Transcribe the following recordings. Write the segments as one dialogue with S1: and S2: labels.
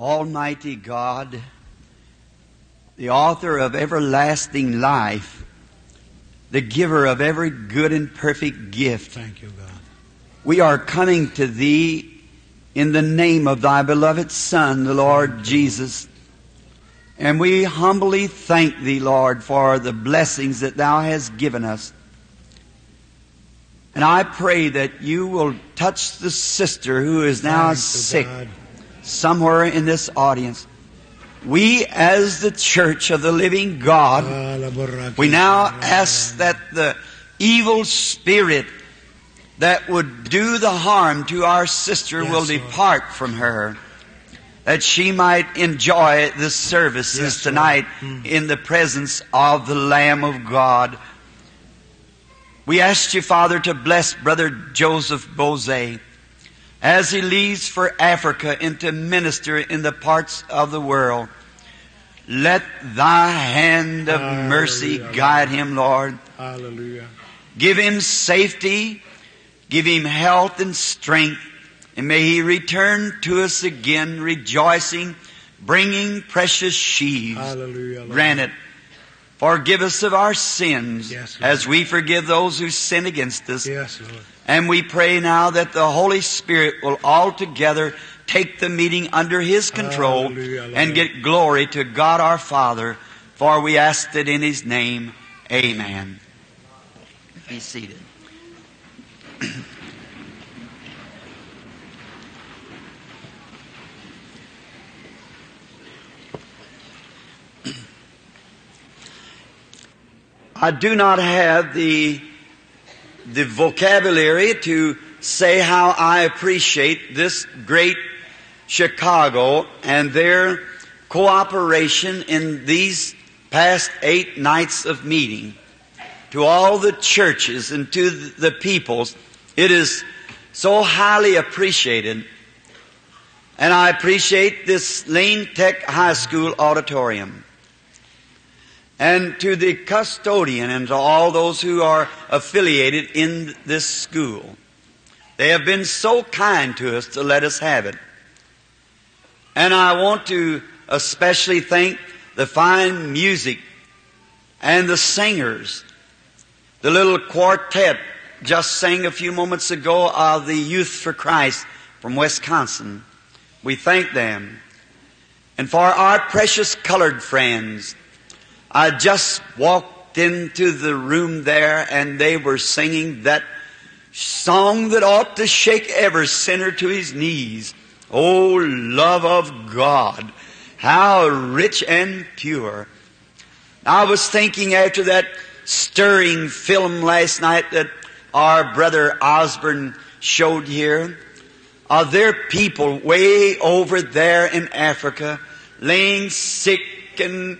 S1: Almighty God, the author of everlasting life, the giver of every good and perfect gift,
S2: Thank you, God.
S1: we are coming to Thee in the name of Thy beloved Son, the Lord Jesus. And we humbly thank Thee, Lord, for the blessings that Thou hast given us. And I pray that You will touch the sister who is now sick
S2: God.
S1: Somewhere in this audience. We, as the church of the living God, we now ask that the evil spirit that would do the harm to our sister
S2: Yes,
S1: will
S2: Lord.
S1: depart from her, that she might enjoy the services
S2: Yes,
S1: tonight
S2: Mm.
S1: in the presence of the Lamb of God. We ask you, Father, to bless Brother Joseph Boze as he leaves for Africa and to minister in the parts of the world. Let thy hand of
S2: Hallelujah,
S1: mercy guide him, Lord.
S2: Hallelujah.
S1: Give him safety, give him health and strength, and may he return to us again rejoicing, bringing precious sheaves.
S2: Hallelujah. Lord.
S1: Grant it. Forgive us of our sins
S2: Yes,
S1: as we forgive those who sin against us.
S2: Yes, Lord.
S1: And we pray now that the Holy Spirit will altogether take the meeting under His control
S2: Hallelujah, Lord.
S1: and get glory to God our Father. For we ask it in His name. Amen. Be seated. I do not have the the vocabulary to say how I appreciate this great Chicago and their cooperation in these past eight nights of meeting. To all the churches and to the peoples, it is so highly appreciated. And I appreciate this Lane Tech High School auditorium and to the custodian and to all those who are affiliated in this school. They have been so kind to us to let us have it. And I want to especially thank the fine music and the singers. The little quartet just sang a few moments ago of the Youth for Christ from Wisconsin. We thank them. And for our precious colored friends, I just walked into the room there and they were singing that song that ought to shake every sinner to his knees. Oh, love of God, how rich and pure. I was thinking after that stirring film last night that our brother Osborn showed here of their people way over there in Africa laying sick and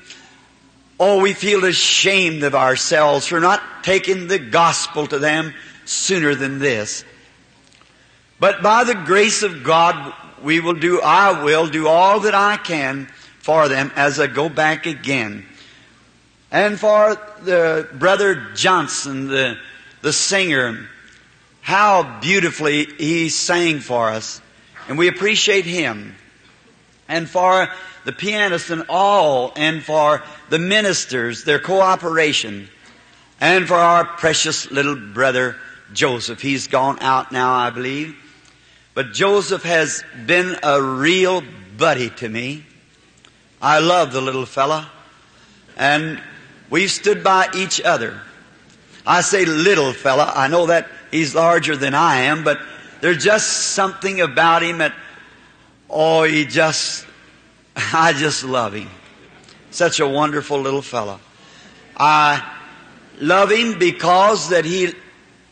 S1: Oh, we feel ashamed of ourselves for not taking the gospel to them sooner than this. But by the grace of God, we will do, I will do all that I can for them as I go back again. And for the brother Johnson, the, the singer, how beautifully he sang for us. And we appreciate him and for the pianists and all, and for the ministers, their cooperation, and for our precious little brother Joseph. He's gone out now, I believe. But Joseph has been a real buddy to me. I love the little fella. And we've stood by each other. I say little fella. I know that he's larger than I am, but there's just something about him that Oh, he just, I just love him. Such a wonderful little fellow. I love him because that he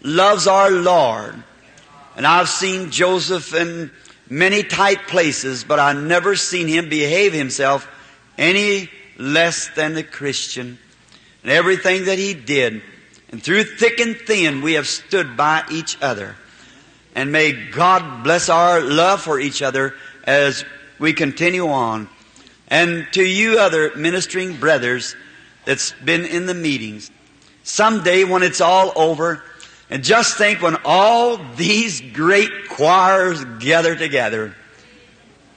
S1: loves our Lord. And I've seen Joseph in many tight places, but I've never seen him behave himself any less than a Christian. And everything that he did, and through thick and thin, we have stood by each other. And may God bless our love for each other as we continue on. And to you other ministering brothers that's been in the meetings, someday when it's all over, and just think when all these great choirs gather together,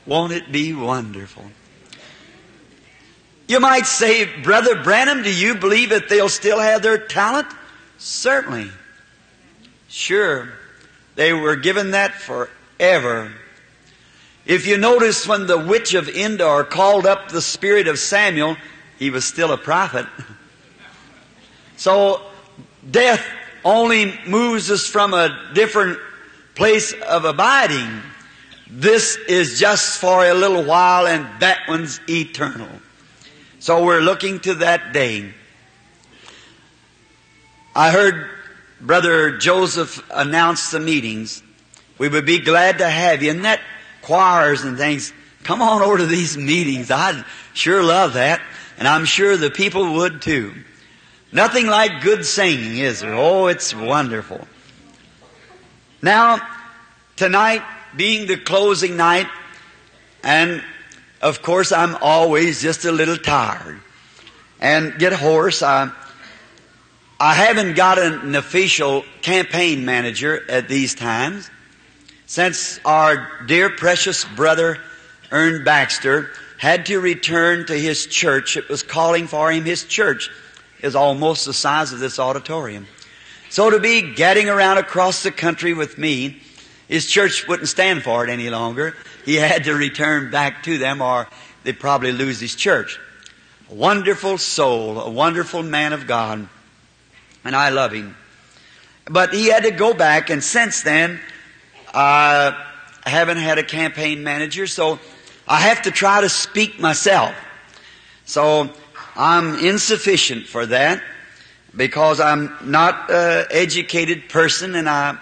S1: Won't it be wonderful? You might say, Brother Branham, do you believe that they'll still have their talent? Certainly. Sure. They were given that forever. If you notice when the witch of Endor called up the spirit of Samuel, he was still a prophet. So death only moves us from a different place of abiding. This is just for a little while and that one's eternal. So we're looking to that day. I heard Brother Joseph announce the meetings. We would be glad to have you. And that choirs and things, come on over to these meetings. I'd sure love that. And I'm sure the people would too. Nothing like good singing, is there? Oh, it's wonderful. Now, tonight being the closing night, and of course I'm always just a little tired and get hoarse. I, I haven't got an official campaign manager at these times since our dear precious brother Ern Baxter had to return to his church. It was calling for him. His church is almost the size of this auditorium. So to be getting around across the country with me, his church wouldn't stand for it any longer. He had to return back to them or they'd probably lose his church. A wonderful soul, a wonderful man of God. And I love him. But he had to go back and since then, Uh, I haven't had a campaign manager, so I have to try to speak myself. So I'm insufficient for that because I'm not an educated person and I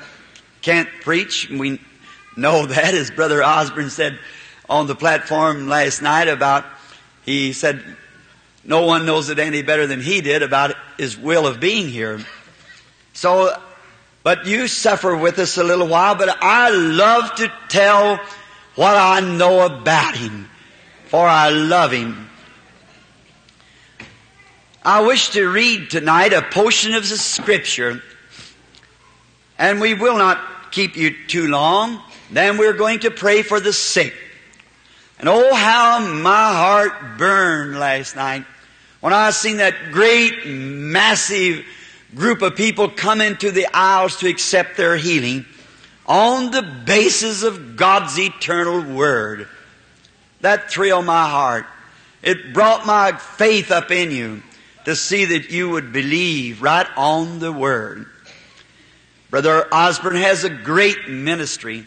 S1: can't preach. We know that, as Brother Osborn said on the platform last night about, he said, no one knows it any better than he did about his will of being here. So, but you suffer with us a little while, but I love to tell what I know about him, for I love him. I wish to read tonight a portion of the scripture, and we will not keep you too long. Then we're going to pray for the sick. And oh, how my heart burned last night when I seen that great, massive group of people come into the aisles to accept their healing on the basis of God's eternal Word. That thrilled my heart. It brought my faith up in you to see that you would believe right on the Word. Brother Osborn has a great ministry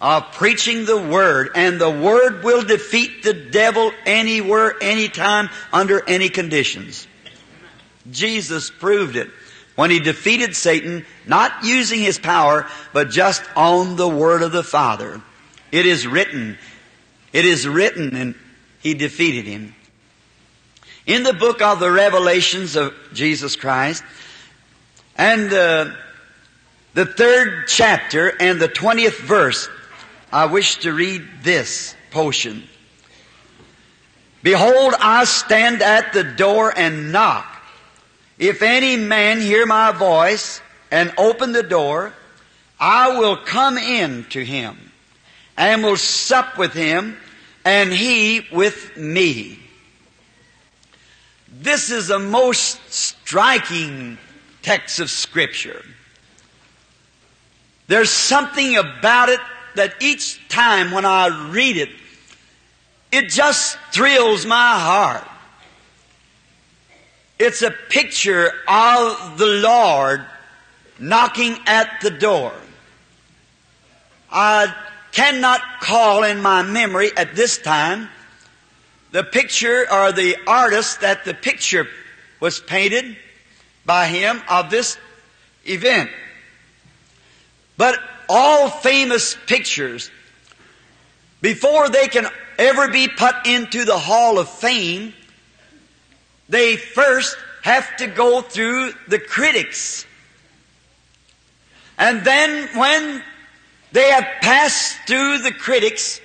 S1: of preaching the Word, and the Word will defeat the devil anywhere, anytime, under any conditions. Jesus proved it when he defeated Satan, not using his power, but just on the Word of the Father. It is written. It is written, and he defeated him. In the book of the Revelations of Jesus Christ, and uh, the third chapter and the twentieth verse, I wish to read this portion. Behold, I stand at the door and knock. If any man hear my voice and open the door, I will come in to him and will sup with him and he with me. This is a most striking text of scripture. There's something about it that each time when I read it, it just thrills my heart. It's a picture of the Lord knocking at the door. I cannot call in my memory at this time the picture or the artist that the picture was painted by him of this event. But all famous pictures, before they can ever be put into the Hall of Fame, they first have to go through the critics. And then when they have passed through the critics,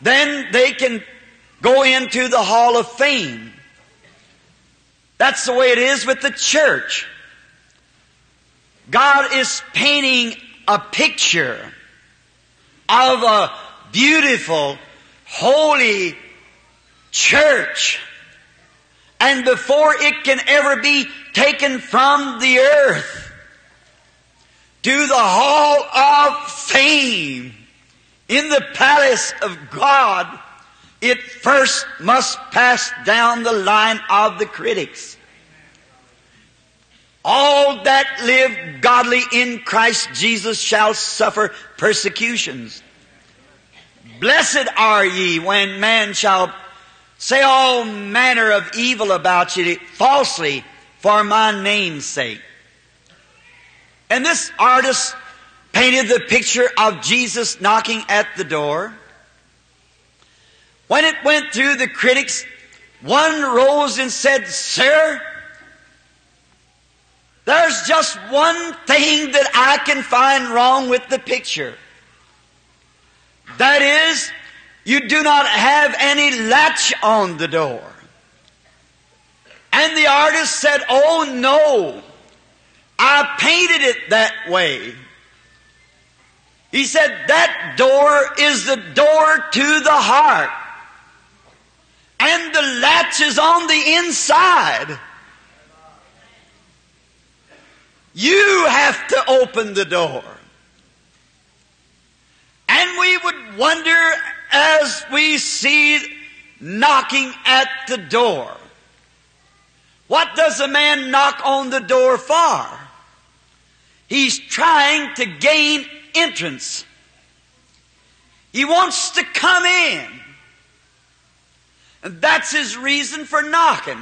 S1: then they can go into the Hall of Fame. That's the way it is with the church. God is painting a picture of a beautiful holy church. And before it can ever be taken from the earth to the hall of fame in the palace of God, it first must pass down the line of the critics. All that live godly in Christ Jesus shall suffer persecutions. Blessed are ye when man shall say all manner of evil about you falsely for my name's sake. And this artist painted the picture of Jesus knocking at the door. When it went through the critics, one rose and said, Sir, there's just one thing that I can find wrong with the picture. That is, you do not have any latch on the door. And the artist said, Oh no, I painted it that way. He said, That door is the door to the heart. And the latch is on the inside. You have to open the door. And we would wonder as we see knocking at the door. What does a man knock on the door for? He's trying to gain entrance. He wants to come in. And that's his reason for knocking.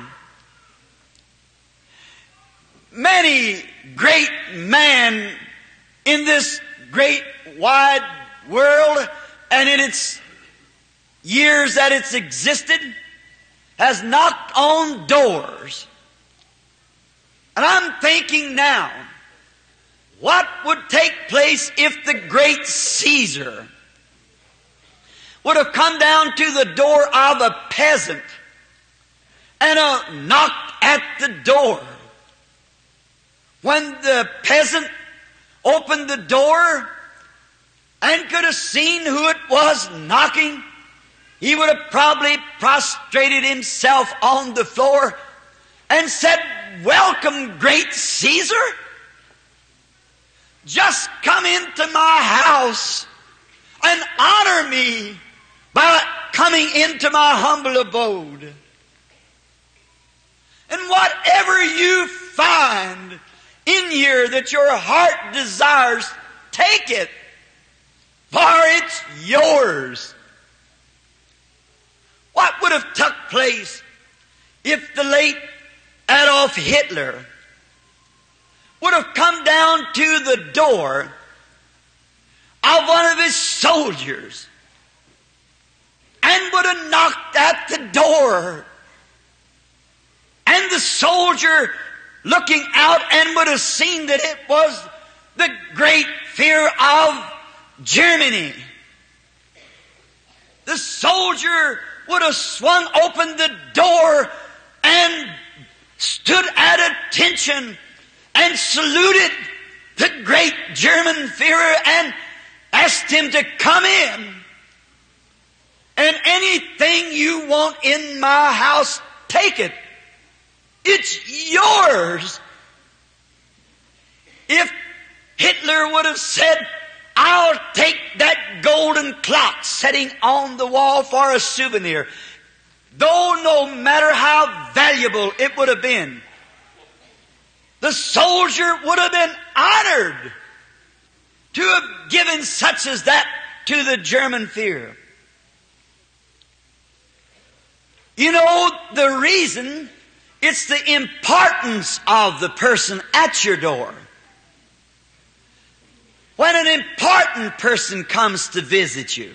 S1: Many great men in this great wide world and in its years that it's existed has knocked on doors. And I'm thinking now, what would take place if the great Caesar would have come down to the door of a peasant and uh, knocked at the door? When the peasant opened the door and could have seen who it was knocking, he would have probably prostrated himself on the floor and said, Welcome, great Caesar. Just come into my house and honor me by coming into my humble abode. And whatever you find in here that your heart desires, take it, for it's yours. What would have took place if the late Adolf Hitler would have come down to the door of one of his soldiers and would have knocked at the door and the soldier looking out and would have seen that it was the great Führer of Germany. The soldier would have swung open the door and stood at attention and saluted the great German Führer and asked him to come in. And anything you want in my house, take it. It's yours. If Hitler would have said, I'll take that golden clock sitting on the wall for a souvenir, though no matter how valuable it would have been, the soldier would have been honored to have given such as that to the German Führer. You know, the reason it's the importance of the person at your door. When an important person comes to visit you,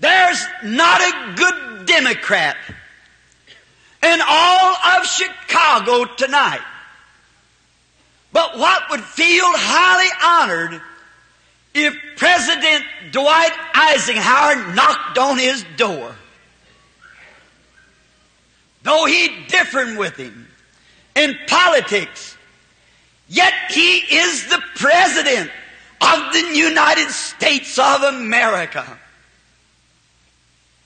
S1: there's not a good Democrat in all of Chicago tonight. But what would feel highly honored if President Dwight Eisenhower knocked on his door? Though he differed with him in politics, yet he is the President of the United States of America.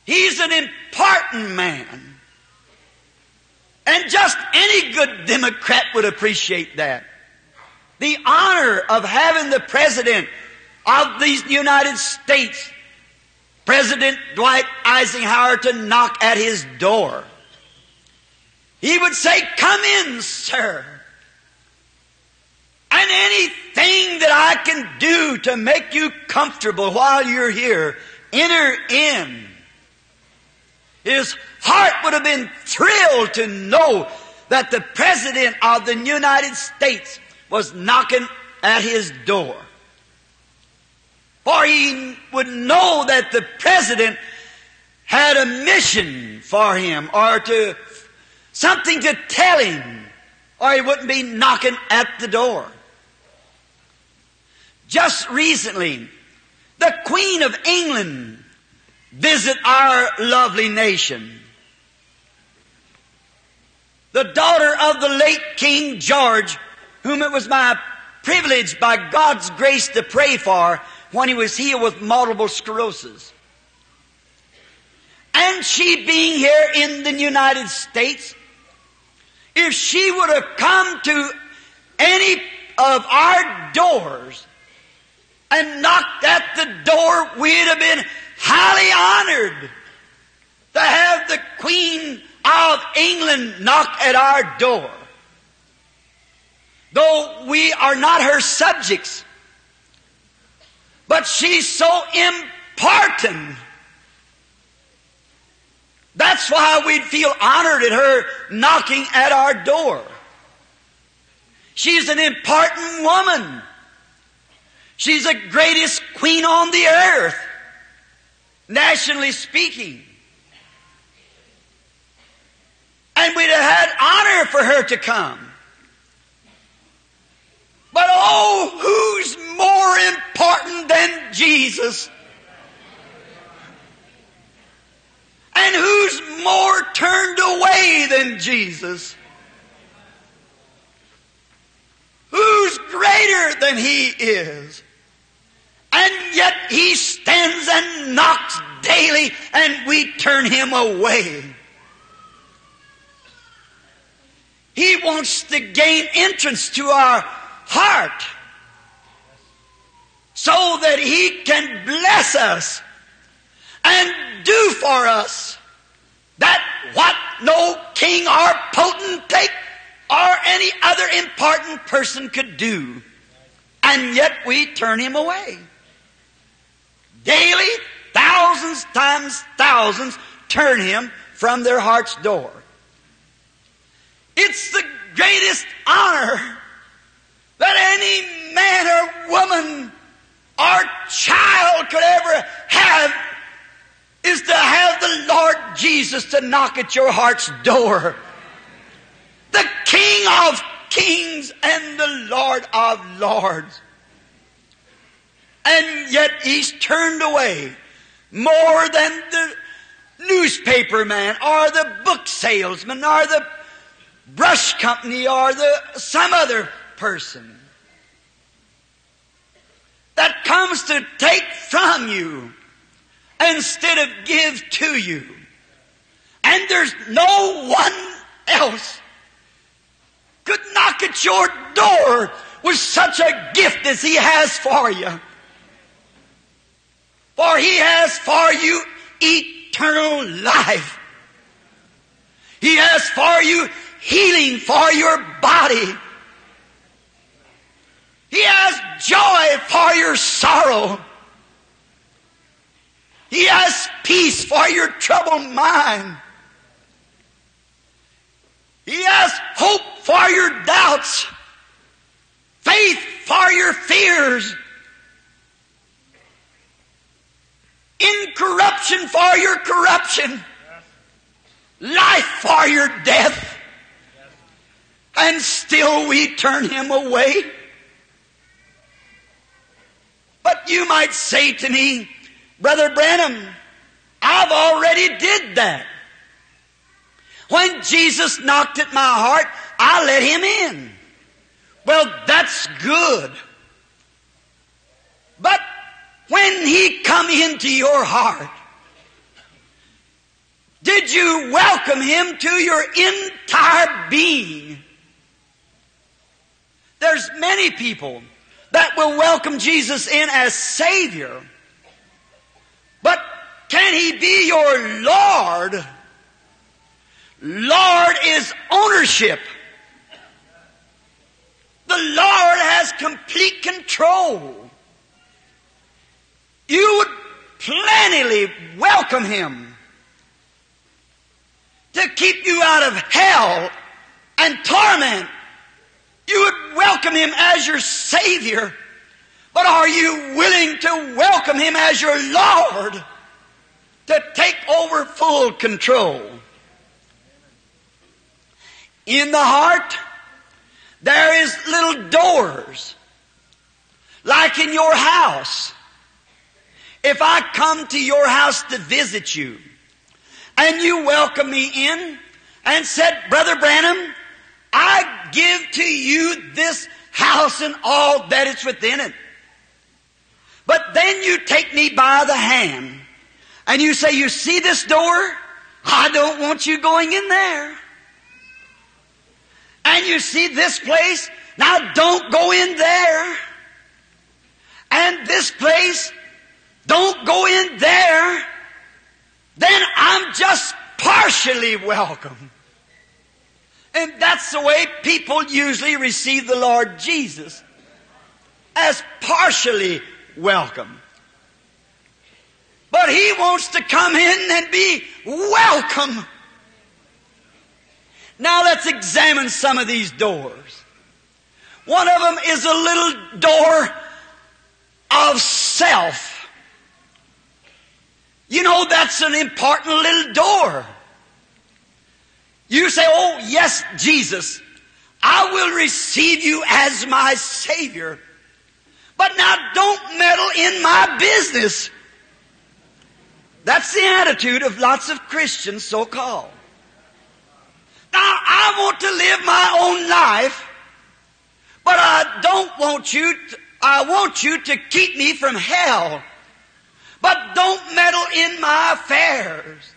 S1: He's an important man. And just any good Democrat would appreciate that. The honor of having the President of these United States, President Dwight Eisenhower, to knock at his door. He would say, Come in, sir. And anything that I can do to make you comfortable while you're here, enter in. His heart would have been thrilled to know that the President of the United States was knocking at his door. For he would know that the President had a mission for him or to something to tell him or he wouldn't be knocking at the door. Just recently, the Queen of England visit our lovely nation. The daughter of the late King George, whom it was my privilege by God's grace to pray for when he was healed with multiple sclerosis. And she being here in the United States, if she would have come to any of our doors and knocked at the door, we'd have been highly honored to have the Queen of England knock at our door. Though we are not her subjects, but she's so important. That's why we'd feel honored at her knocking at our door. She's an important woman. She's the greatest queen on the earth nationally speaking. And we'd have had honor for her to come. But oh, who's more important than Jesus? And who's more turned away than Jesus? Who's greater than He is? And yet he stands and knocks daily and we turn him away. He wants to gain entrance to our heart so that he can bless us and do for us that what no king or potentate or any other important person could do. And yet we turn him away. Daily, thousands times thousands turn him from their heart's door. It's the greatest honor that any man or woman or child could ever have is to have the Lord Jesus to knock at your heart's door. The King of kings and the Lord of lords. And yet he's turned away more than the newspaper man or the book salesman or the brush company or the some other person that comes to take from you instead of give to you. And there's no one else could knock at your door with such a gift as he has for you. For he has for you eternal life. He has for you healing for your body. He has joy for your sorrow. He has peace for your troubled mind. He has hope for your doubts, faith for your fears, incorruption for your corruption, life for your death, and still we turn him away. But you might say to me, Brother Branham, I've already did that. When Jesus knocked at my heart, I let him in. Well, that's good. But when He come into your heart, Did you welcome Him to your entire being? There's many people that will welcome Jesus in as Savior. But can He be your Lord? Lord is ownership. The Lord has complete control. You would plentifully welcome Him to keep you out of hell and torment. You would welcome Him as your Savior. But are you willing to welcome Him as your Lord to take over full control? In the heart, there is little doors, like in your house. If I come to your house to visit you, and you welcome me in and said, Brother Branham, I give to you this house and all that is within it. But then you take me by the hand and you say, you see this door? I don't want you going in there. And you see this place? Now don't go in there. And this place? Don't go in there. Then I'm just partially welcome. And that's the way people usually receive the Lord Jesus. As partially welcome. But He wants to come in and be welcome. Now let's examine some of these doors. One of them is a little door of self. You know, that's an important little door. You say, Oh, yes, Jesus, I will receive you as my Savior. But now don't meddle in my business. That's the attitude of lots of Christians, so called. Now, I want to live my own life, but I don't want you to, I want you to keep me from hell. But don't meddle in my affairs.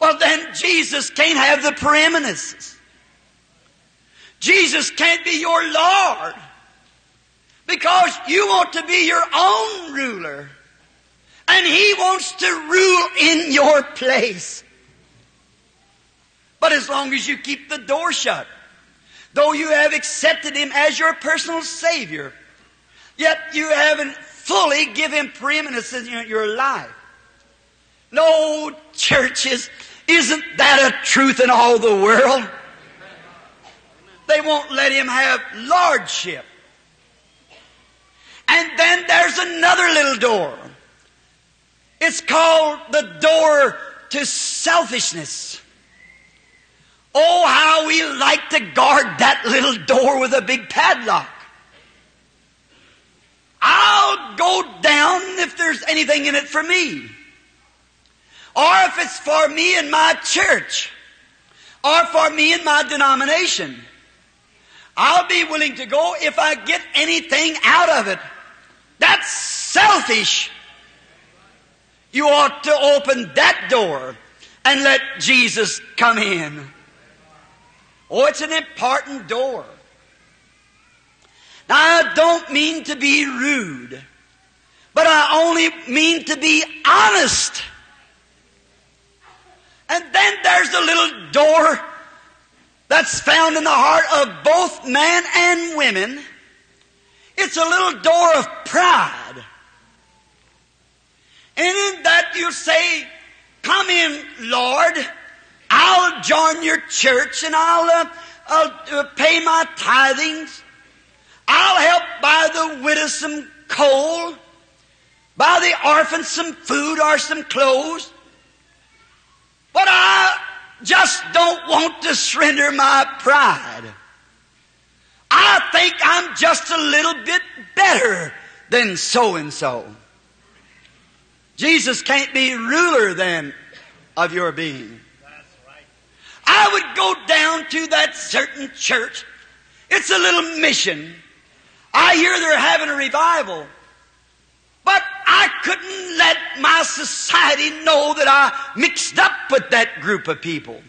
S1: Well, then Jesus can't have the preeminences. Jesus can't be your Lord because you want to be your own ruler. And He wants to rule in your place. But as long as you keep the door shut, though you have accepted Him as your personal Savior, yet you haven't fully give Him preeminence in your life. No, churches, isn't that a truth in all the world? They won't let Him have lordship. And then there's another little door. It's called the door to selfishness. Oh, how we like to guard that little door with a big padlock. I'll go down if there's anything in it for me. Or if it's for me and my church. Or for me and my denomination. I'll be willing to go if I get anything out of it. That's selfish. You ought to open that door and let Jesus come in. Oh, it's an important door. Now, I don't mean to be rude, but I only mean to be honest. And then there's a little door that's found in the heart of both man and women. It's a little door of pride. And in that you say, Come in, Lord. I'll join your church and I'll, uh, I'll uh, pay my tithings. I'll help buy the widow some coal, buy the orphan some food or some clothes. But I just don't want to surrender my pride. I think I'm just a little bit better than so and so. Jesus can't be ruler then of your being. I would go down to that certain church. It's a little mission. I hear they're having a revival. But I couldn't let my society know that I mixed up with that group of people.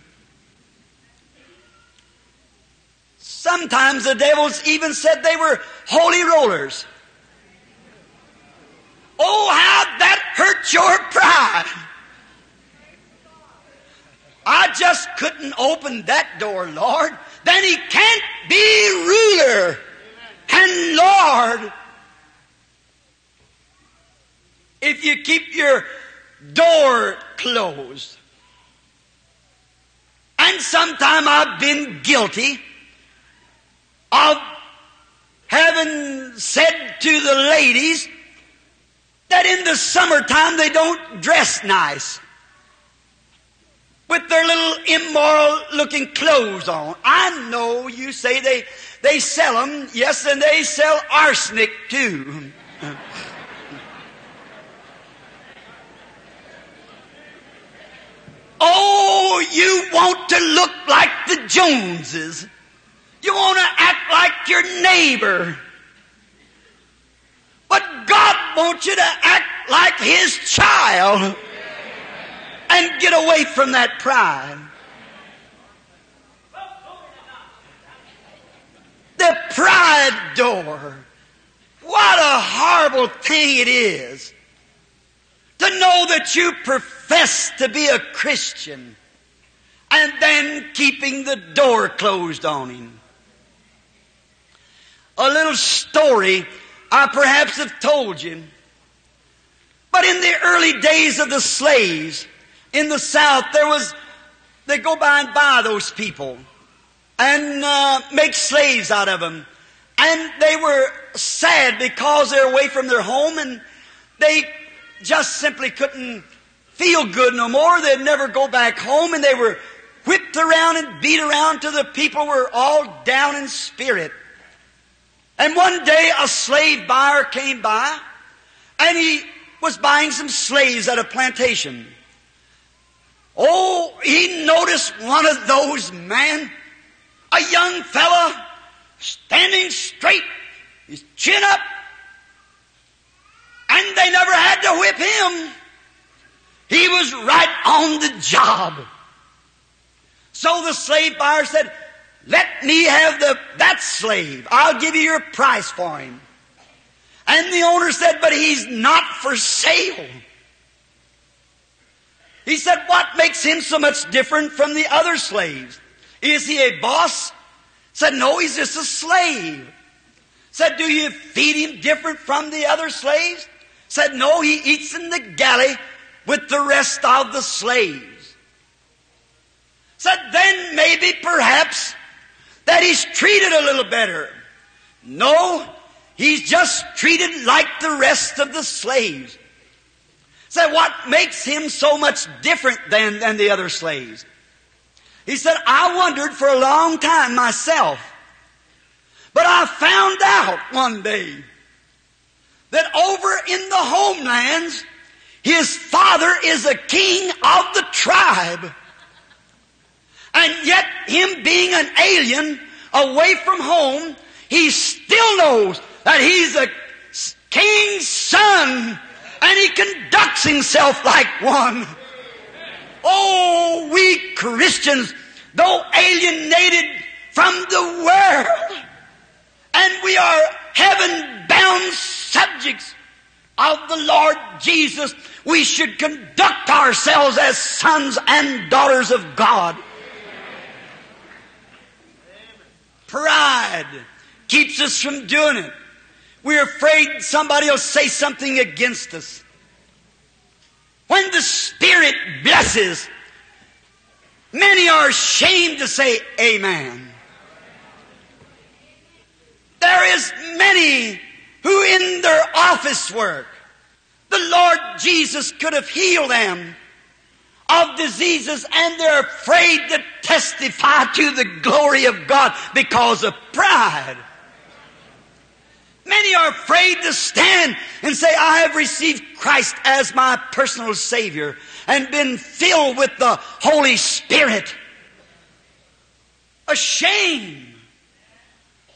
S1: Sometimes the devils even said they were holy rollers. Oh, how that hurt your pride. I just couldn't open that door, Lord. Then he can't be ruler and Lord. If you keep your door closed. And sometime I've been guilty of having said to the ladies that in the summertime they don't dress nice with their little immoral looking clothes on. I know you say they, they sell them, yes, and they sell arsenic too. oh, you want to look like the Joneses. You want to act like your neighbor. But God wants you to act like His child and get away from that pride. The pride door. What a horrible thing it is to know that you profess to be a Christian and then keeping the door closed on him. A little story I perhaps have told you. But in the early days of the slaves, in the South, there was, they go by and buy those people and uh, make slaves out of them. And they were sad because they're away from their home and they just simply couldn't feel good no more. They'd never go back home and they were whipped around and beat around till the people were all down in spirit. And one day a slave buyer came by and he was buying some slaves at a plantation. Oh, he noticed one of those men, a young fella, standing straight, his chin up, and they never had to whip him. He was right on the job. So the slave buyer said, let me have the, that slave. I'll give you your price for him. And the owner said, but he's not for sale. He said, What makes him so much different from the other slaves? Is he a boss? Said, No, he's just a slave. Said, Do you feed him different from the other slaves? Said, No, he eats in the galley with the rest of the slaves. Said, Then maybe perhaps that he's treated a little better. No, he's just treated like the rest of the slaves. Said, what makes him so much different than, than the other slaves? He said, I wondered for a long time myself. But I found out one day that over in the homelands, his father is a king of the tribe. And yet, him being an alien away from home, he still knows that he's a king's son and he conducts himself like one. Oh, we Christians, though alienated from the world, and we are heaven bound subjects of the Lord Jesus, we should conduct ourselves as sons and daughters of God. Pride keeps us from doing it. We're afraid somebody will say something against us. When the Spirit blesses, many are ashamed to say Amen. There is many who in their office work, the Lord Jesus could have healed them of diseases and they're afraid to testify to the glory of God because of pride. Many are afraid to stand and say, I have received Christ as my personal Savior and been filled with the Holy Spirit. Ashamed.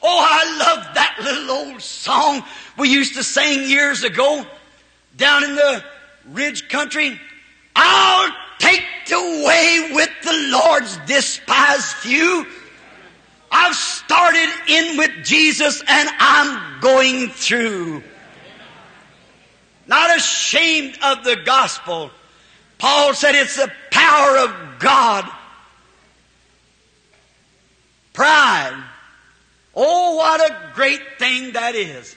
S1: Oh, I love that little old song we used to sing years ago down in the ridge country, I'll take the way with the Lord's despised few. I've started in with Jesus and I'm going through. Not ashamed of the gospel. Paul said it's the power of God. Pride. Oh, what a great thing that is.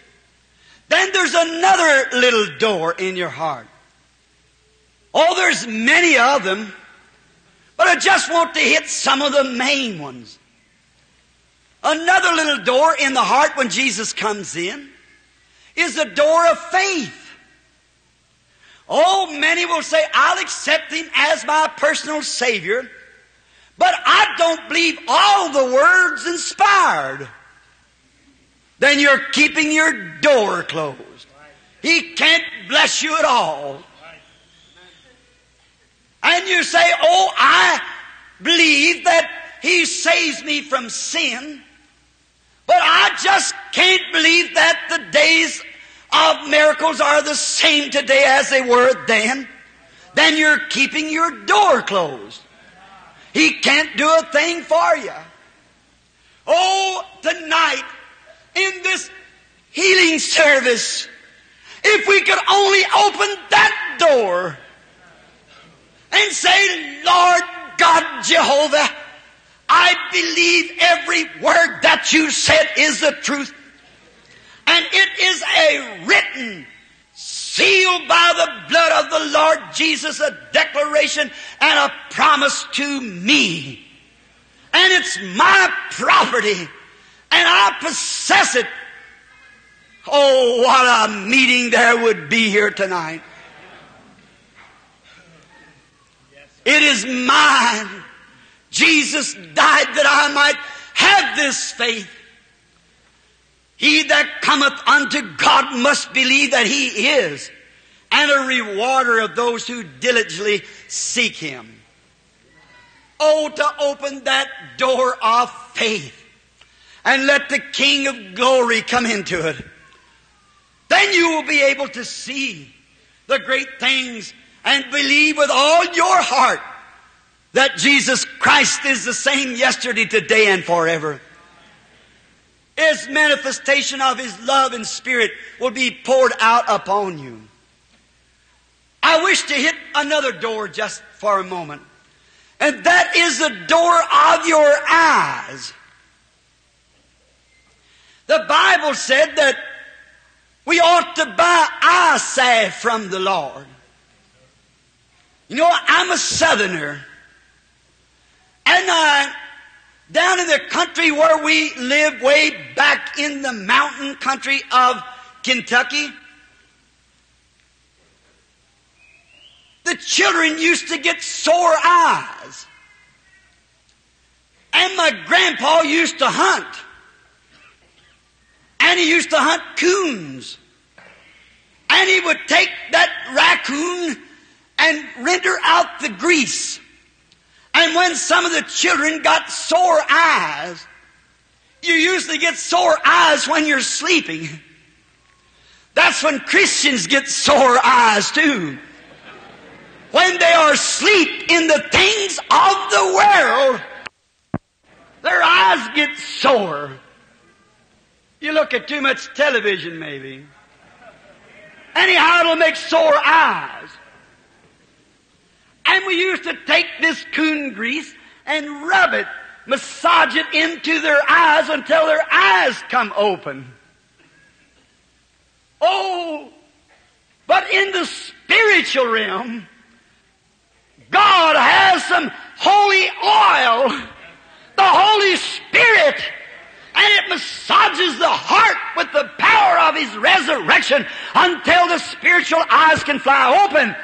S1: Then there's another little door in your heart. Oh, there's many of them, but I just want to hit some of the main ones. Another little door in the heart when Jesus comes in is the door of faith. Oh, many will say, I'll accept Him as my personal Savior, but I don't believe all the words inspired. Then you're keeping your door closed. He can't bless you at all. And you say, Oh, I believe that He saves me from sin, but I just can't believe that the days of miracles are the same today as they were then. Then you're keeping your door closed. He can't do a thing for you. Oh, tonight, in this healing service, if we could only open that door and say, Lord God Jehovah, I believe every word that you said is the truth. And it is a written, sealed by the blood of the Lord Jesus, a declaration and a promise to me. And it's my property. And I possess it. Oh, what a meeting there would be here tonight. It is mine. Jesus died that I might have this faith. He that cometh unto God must believe that He is, and a rewarder of those who diligently seek Him. Oh, to open that door of faith and let the King of glory come into it. Then you will be able to see the great things and believe with all your heart that Jesus Christ is the same yesterday, today, and forever. His manifestation of His love and Spirit will be poured out upon you. I wish to hit another door just for a moment. And that is the door of your eyes. The Bible said that we ought to buy eye salve from the Lord. You know, I'm a southerner. And uh, down in the country where we live, way back in the mountain country of Kentucky, the children used to get sore eyes. And my grandpa used to hunt. And he used to hunt coons. And he would take that raccoon and render out the grease. And when some of the children got sore eyes, you usually get sore eyes when you're sleeping. That's when Christians get sore eyes too. When they are asleep in the things of the world, their eyes get sore. You look at too much television maybe. Anyhow, it'll make sore eyes. And we used to take this coon grease and rub it, massage it into their eyes until their eyes come open. Oh, but in the spiritual realm, God has some holy oil, the Holy Spirit, and it massages the heart with the power of His resurrection until the spiritual eyes can fly open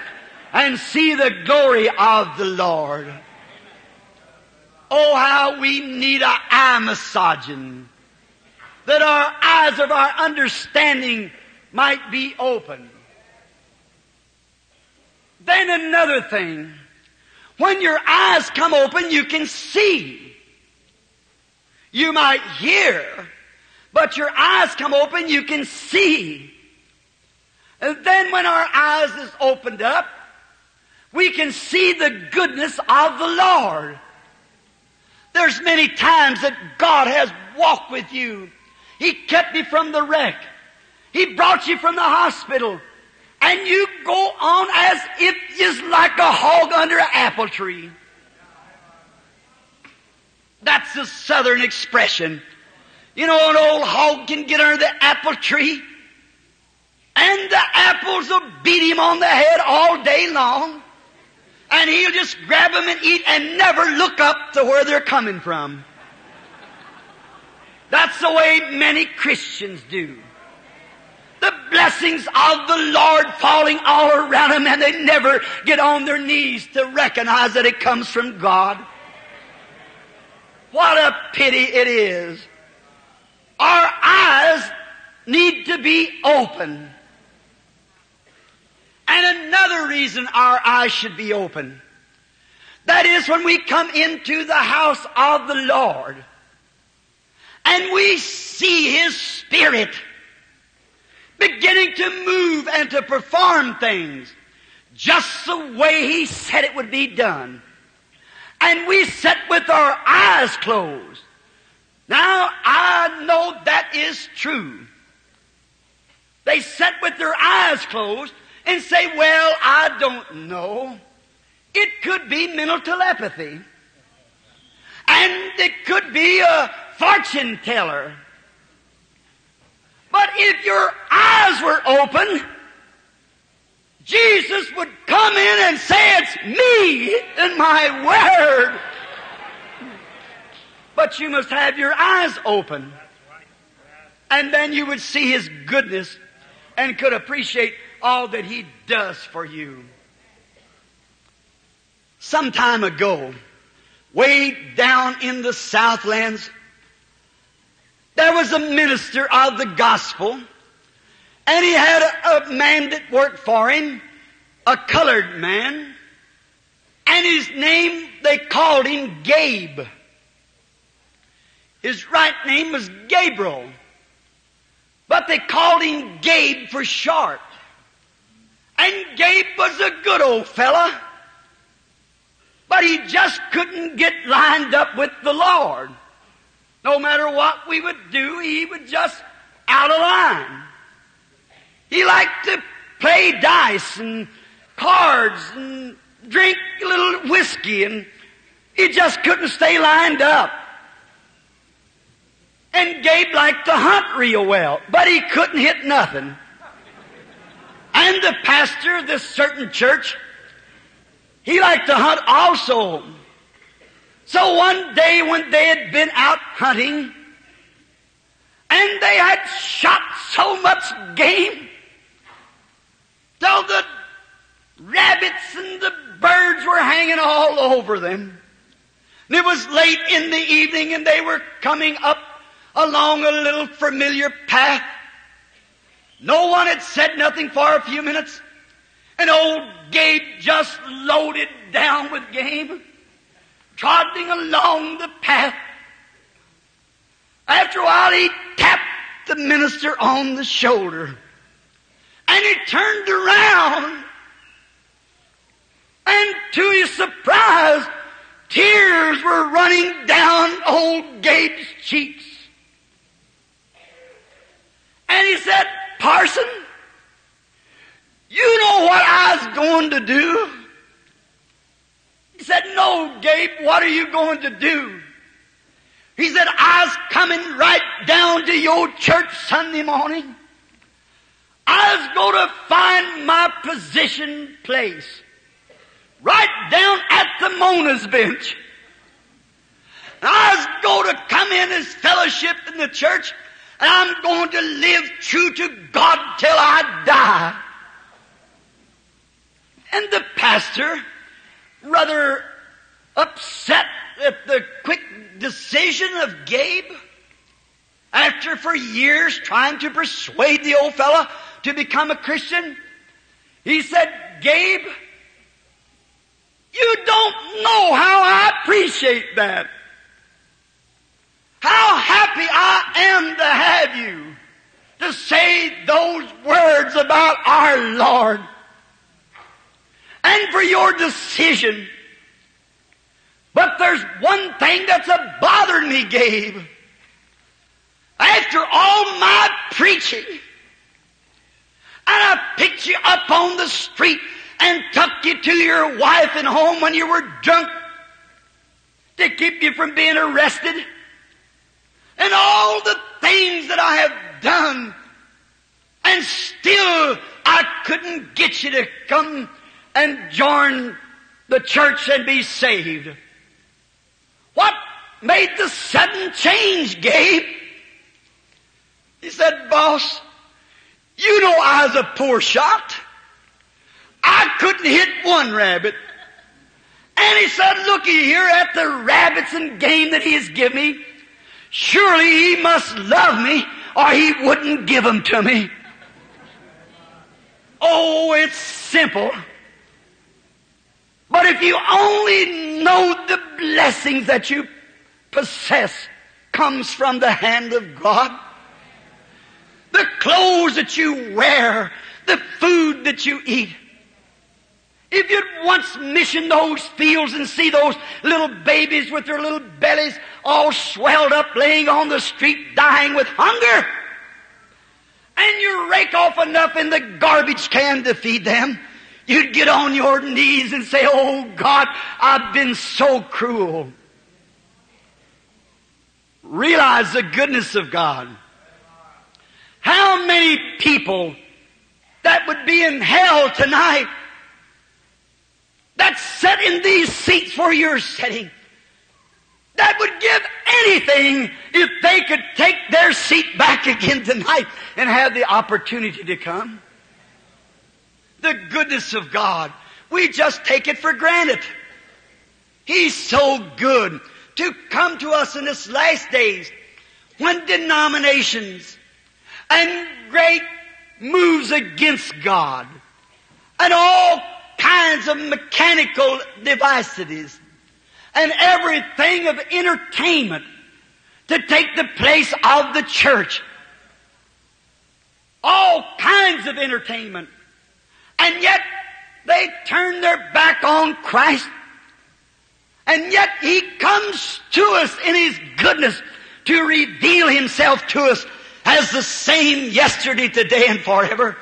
S1: and see the glory of the Lord. Oh, how we need a eye. That our eyes of our understanding might be open. Then another thing. When your eyes come open, you can see. You might hear, but your eyes come open, you can see. And then when our eyes is opened up, we can see the goodness of the Lord. There's many times that God has walked with you. He kept you from the wreck. He brought you from the hospital. And you go on as if you's like a hog under an apple tree. That's the southern expression. You know, an old hog can get under the apple tree and the apples will beat him on the head all day long. And he'll just grab them and eat and never look up to where they're coming from. That's the way many Christians do. The blessings of the Lord falling all around them and they never get on their knees to recognize that it comes from God. What a pity it is. Our eyes need to be open. And another reason our eyes should be open. That is when we come into the house of the Lord and we see His Spirit beginning to move and to perform things just the way He said it would be done. And we sit with our eyes closed. Now, I know that is true. They sit with their eyes closed and say, well, I don't know. It could be mental telepathy. And it could be a fortune teller. But if your eyes were open, Jesus would come in and say, it's me and my word. But you must have your eyes open. And then you would see His goodness and could appreciate all that He does for you. Some time ago, way down in the Southlands, there was a minister of the gospel, and he had a, a man that worked for him, a colored man, and his name, they called him Gabe. His right name was Gabriel, but they called him Gabe for short. And Gabe was a good old fella. But he just couldn't get lined up with the Lord. No matter what we would do, he would just out of line. He liked to play dice and cards and drink a little whiskey and he just couldn't stay lined up. And Gabe liked to hunt real well, but he couldn't hit nothing. And the pastor of this certain church, he liked to hunt also. So one day when they had been out hunting, and they had shot so much game, till the rabbits and the birds were hanging all over them. And it was late in the evening and they were coming up along a little familiar path. No one had said nothing for a few minutes. And old Gabe just loaded down with game, trotting along the path. After a while, he tapped the minister on the shoulder. And he turned around. And to his surprise, tears were running down old Gabe's cheeks. And he said, Parson, you know what I was going to do? He said, No, Gabe, what are you going to do? He said, I was coming right down to your church Sunday morning. I was going to find my position place right down at the mourner's bench. I was going to come in as fellowship in the church and I'm going to live true to God till I die. And the pastor, rather upset at the quick decision of Gabe, after for years trying to persuade the old fellow to become a Christian, he said, Gabe, you don't know how I appreciate that. How happy I am to have you. to say those words about our Lord and for your decision. But there's one thing that's a bothering me, Gabe. After all my preaching, and I picked you up on the street and took you to your wife and home when you were drunk to keep you from being arrested, and all the things that I have done, and still I couldn't get you to come and join the church and be saved. What made the sudden change, Gabe? He said, boss, you know I was a poor shot. I couldn't hit one rabbit. And he said, looky here at the rabbits and game that he has given me. Surely he must love me or he wouldn't give them to me. Oh, it's simple. But if you only know the blessings that you possess comes from the hand of God, the clothes that you wear, the food that you eat. If you'd once mission those fields and see those little babies with their little bellies all swelled up laying on the street dying with hunger, and you rake off enough in the garbage can to feed them, you'd get on your knees and say, Oh God, I've been so cruel. Realize the goodness of God. How many people that would be in hell tonight that sat in these seats where you're sitting that would give anything if they could take their seat back again tonight and have the opportunity to come. The goodness of God. We just take it for granted. He's so good to come to us in this last days when denominations and great moves against God and all kinds of mechanical devices and everything of entertainment to take the place of the church. All kinds of entertainment. And yet they turn their back on Christ. And yet He comes to us in His goodness to reveal Himself to us as the same yesterday, today, and forever.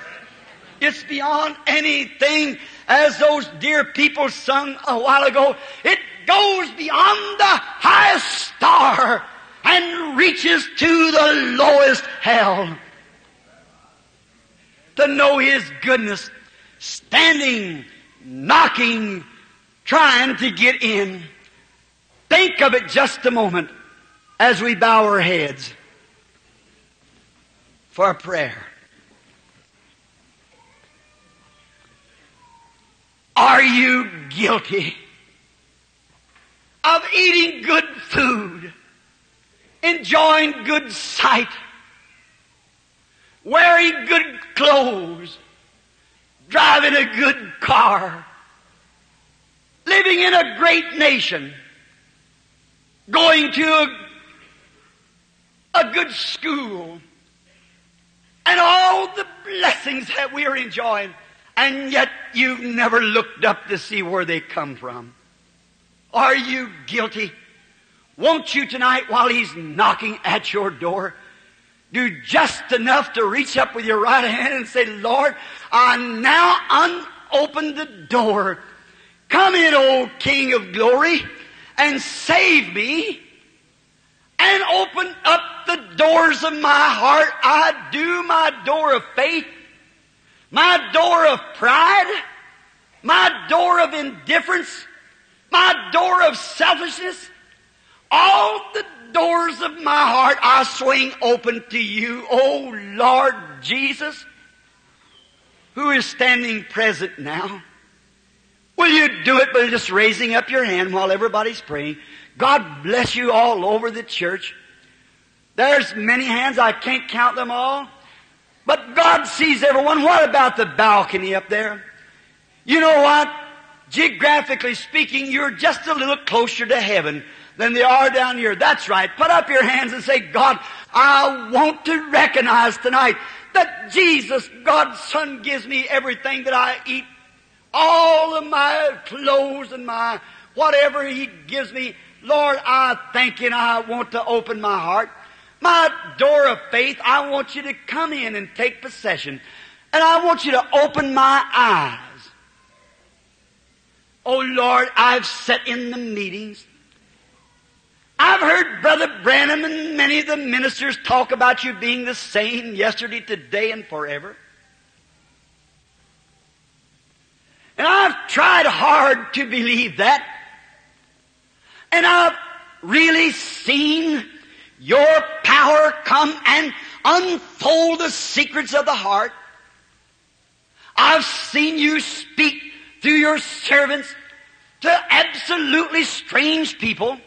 S1: It's beyond anything as those dear people sung a while ago. It goes beyond the highest star and reaches to the lowest hell. To know His goodness, standing, knocking, trying to get in. Think of it just a moment as we bow our heads for a prayer. Are you guilty of eating good food, enjoying good sight, wearing good clothes, driving a good car, living in a great nation, going to a, a good school, and all the blessings that we are enjoying? And yet you've never looked up to see where they come from. Are you guilty? Won't you tonight, while He's knocking at your door, do just enough to reach up with your right hand and say, Lord, I now unopen the door. Come in, old King of glory, and save me, and open up the doors of my heart. I do my door of faith my door of pride, my door of indifference, my door of selfishness, all the doors of my heart I swing open to you, O Lord Jesus, who is standing present now. Will you do it by just raising up your hand while everybody's praying? God bless you all over the church. There's many hands, I can't count them all. But God sees everyone. What about the balcony up there? You know what? Geographically speaking, you're just a little closer to heaven than they are down here. That's right. Put up your hands and say, God, I want to recognize tonight that Jesus, God's Son, gives me everything that I eat. All of my clothes and my whatever He gives me. Lord, I thank you and I want to open my heart. My door of faith, I want you to come in and take possession. And I want you to open my eyes. Oh Lord, I've sat in the meetings. I've heard Brother Branham and many of the ministers talk about you being the same yesterday, today, and forever. And I've tried hard to believe that. And I've really seen your power come and unfold the secrets of the heart. I've seen you speak through your servants to absolutely strange people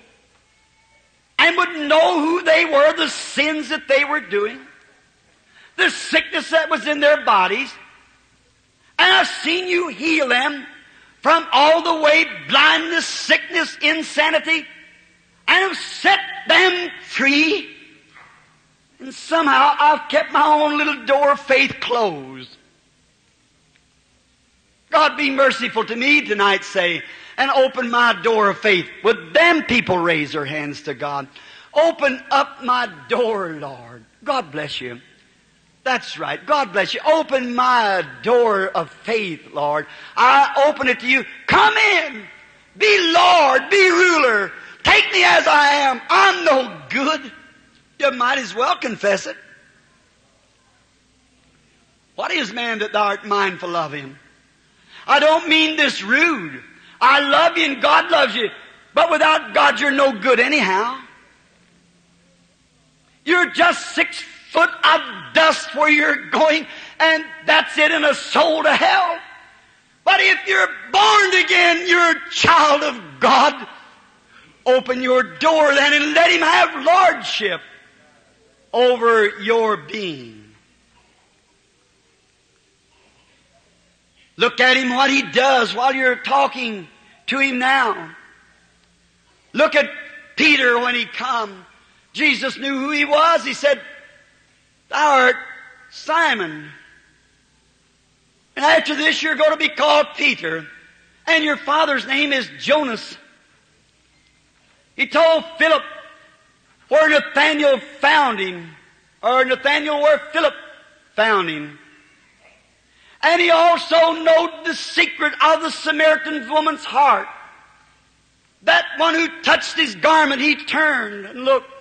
S1: and would know who they were, the sins that they were doing, the sickness that was in their bodies. And I've seen you heal them from all the way blindness, sickness, insanity, and have set them free. And somehow I've kept my own little door of faith closed. God be merciful to me tonight, say, and open my door of faith. Would them people raise their hands to God? Open up my door, Lord. God bless you. That's right. God bless you. Open my door of faith, Lord. I open it to you. Come in. Be Lord. Be ruler. Take me as I am. I'm no good. You might as well confess it. What is man that thou art mindful of him? I don't mean this rude. I love you and God loves you. But without God, you're no good anyhow. You're just six foot of dust where you're going, and that's it in a soul to hell. But if you're born again, you're a child of God. Open your door then and let Him have lordship over your being. Look at Him what He does while you're talking to Him now. Look at Peter when he come. Jesus knew who he was. He said, Thou art Simon. And after this you're going to be called Peter. And your father's name is Jonas. He told Philip where Nathaniel found him, or Nathaniel where Philip found him. And he also knowed the secret of the Samaritan woman's heart. That one who touched his garment, he turned and looked.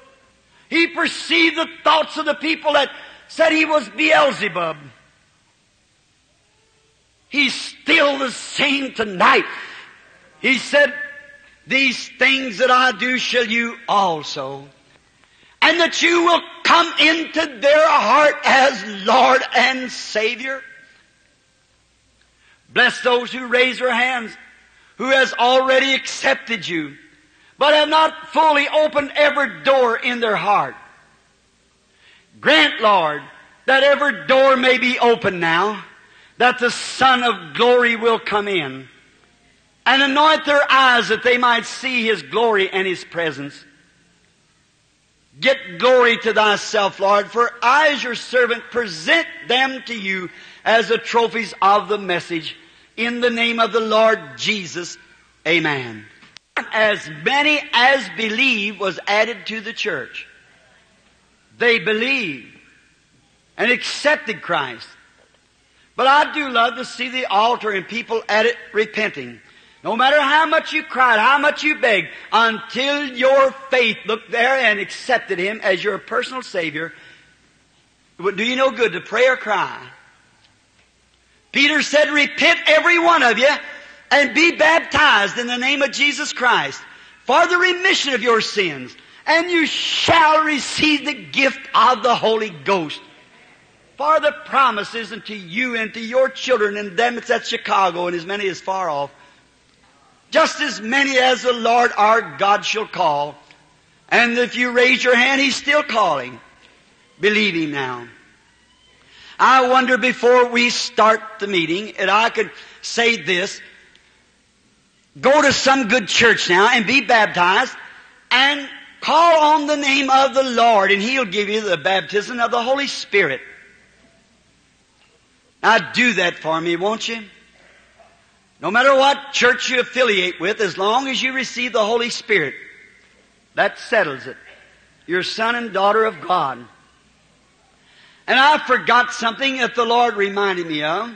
S1: He perceived the thoughts of the people that said he was Beelzebub. He's still the same tonight. He said, these things that I do shall you also. And that you will come into their heart as Lord and Savior. Bless those who raise their hands, who has already accepted you, but have not fully opened every door in their heart. Grant, Lord, that every door may be open now, that the Son of glory will come in, and anoint their eyes that they might see His glory and His presence. Get glory to thyself, Lord, for I, as your servant, present them to you as the trophies of the message. In the name of the Lord Jesus, amen. As many as believe was added to the church. They believed and accepted Christ. But I do love to see the altar and people at it repenting. No matter how much you cried, how much you begged, until your faith looked there and accepted Him as your personal Savior, it would do you no good to pray or cry. Peter said, repent every one of you and be baptized in the name of Jesus Christ for the remission of your sins and you shall receive the gift of the Holy Ghost. For the promises unto you and to your children and them that's at Chicago and as many as far off, just as many as the Lord our God shall call. And if you raise your hand, He's still calling. Believe Him now. I wonder before we start the meeting, and I could say this, go to some good church now and be baptized and Call on the name of the Lord and He'll give you the baptism of the Holy Spirit. Now do that for me, won't you? No matter what church you affiliate with, as long as you receive the Holy Spirit, that settles it. You're son and daughter of God. And I forgot something that the Lord reminded me of.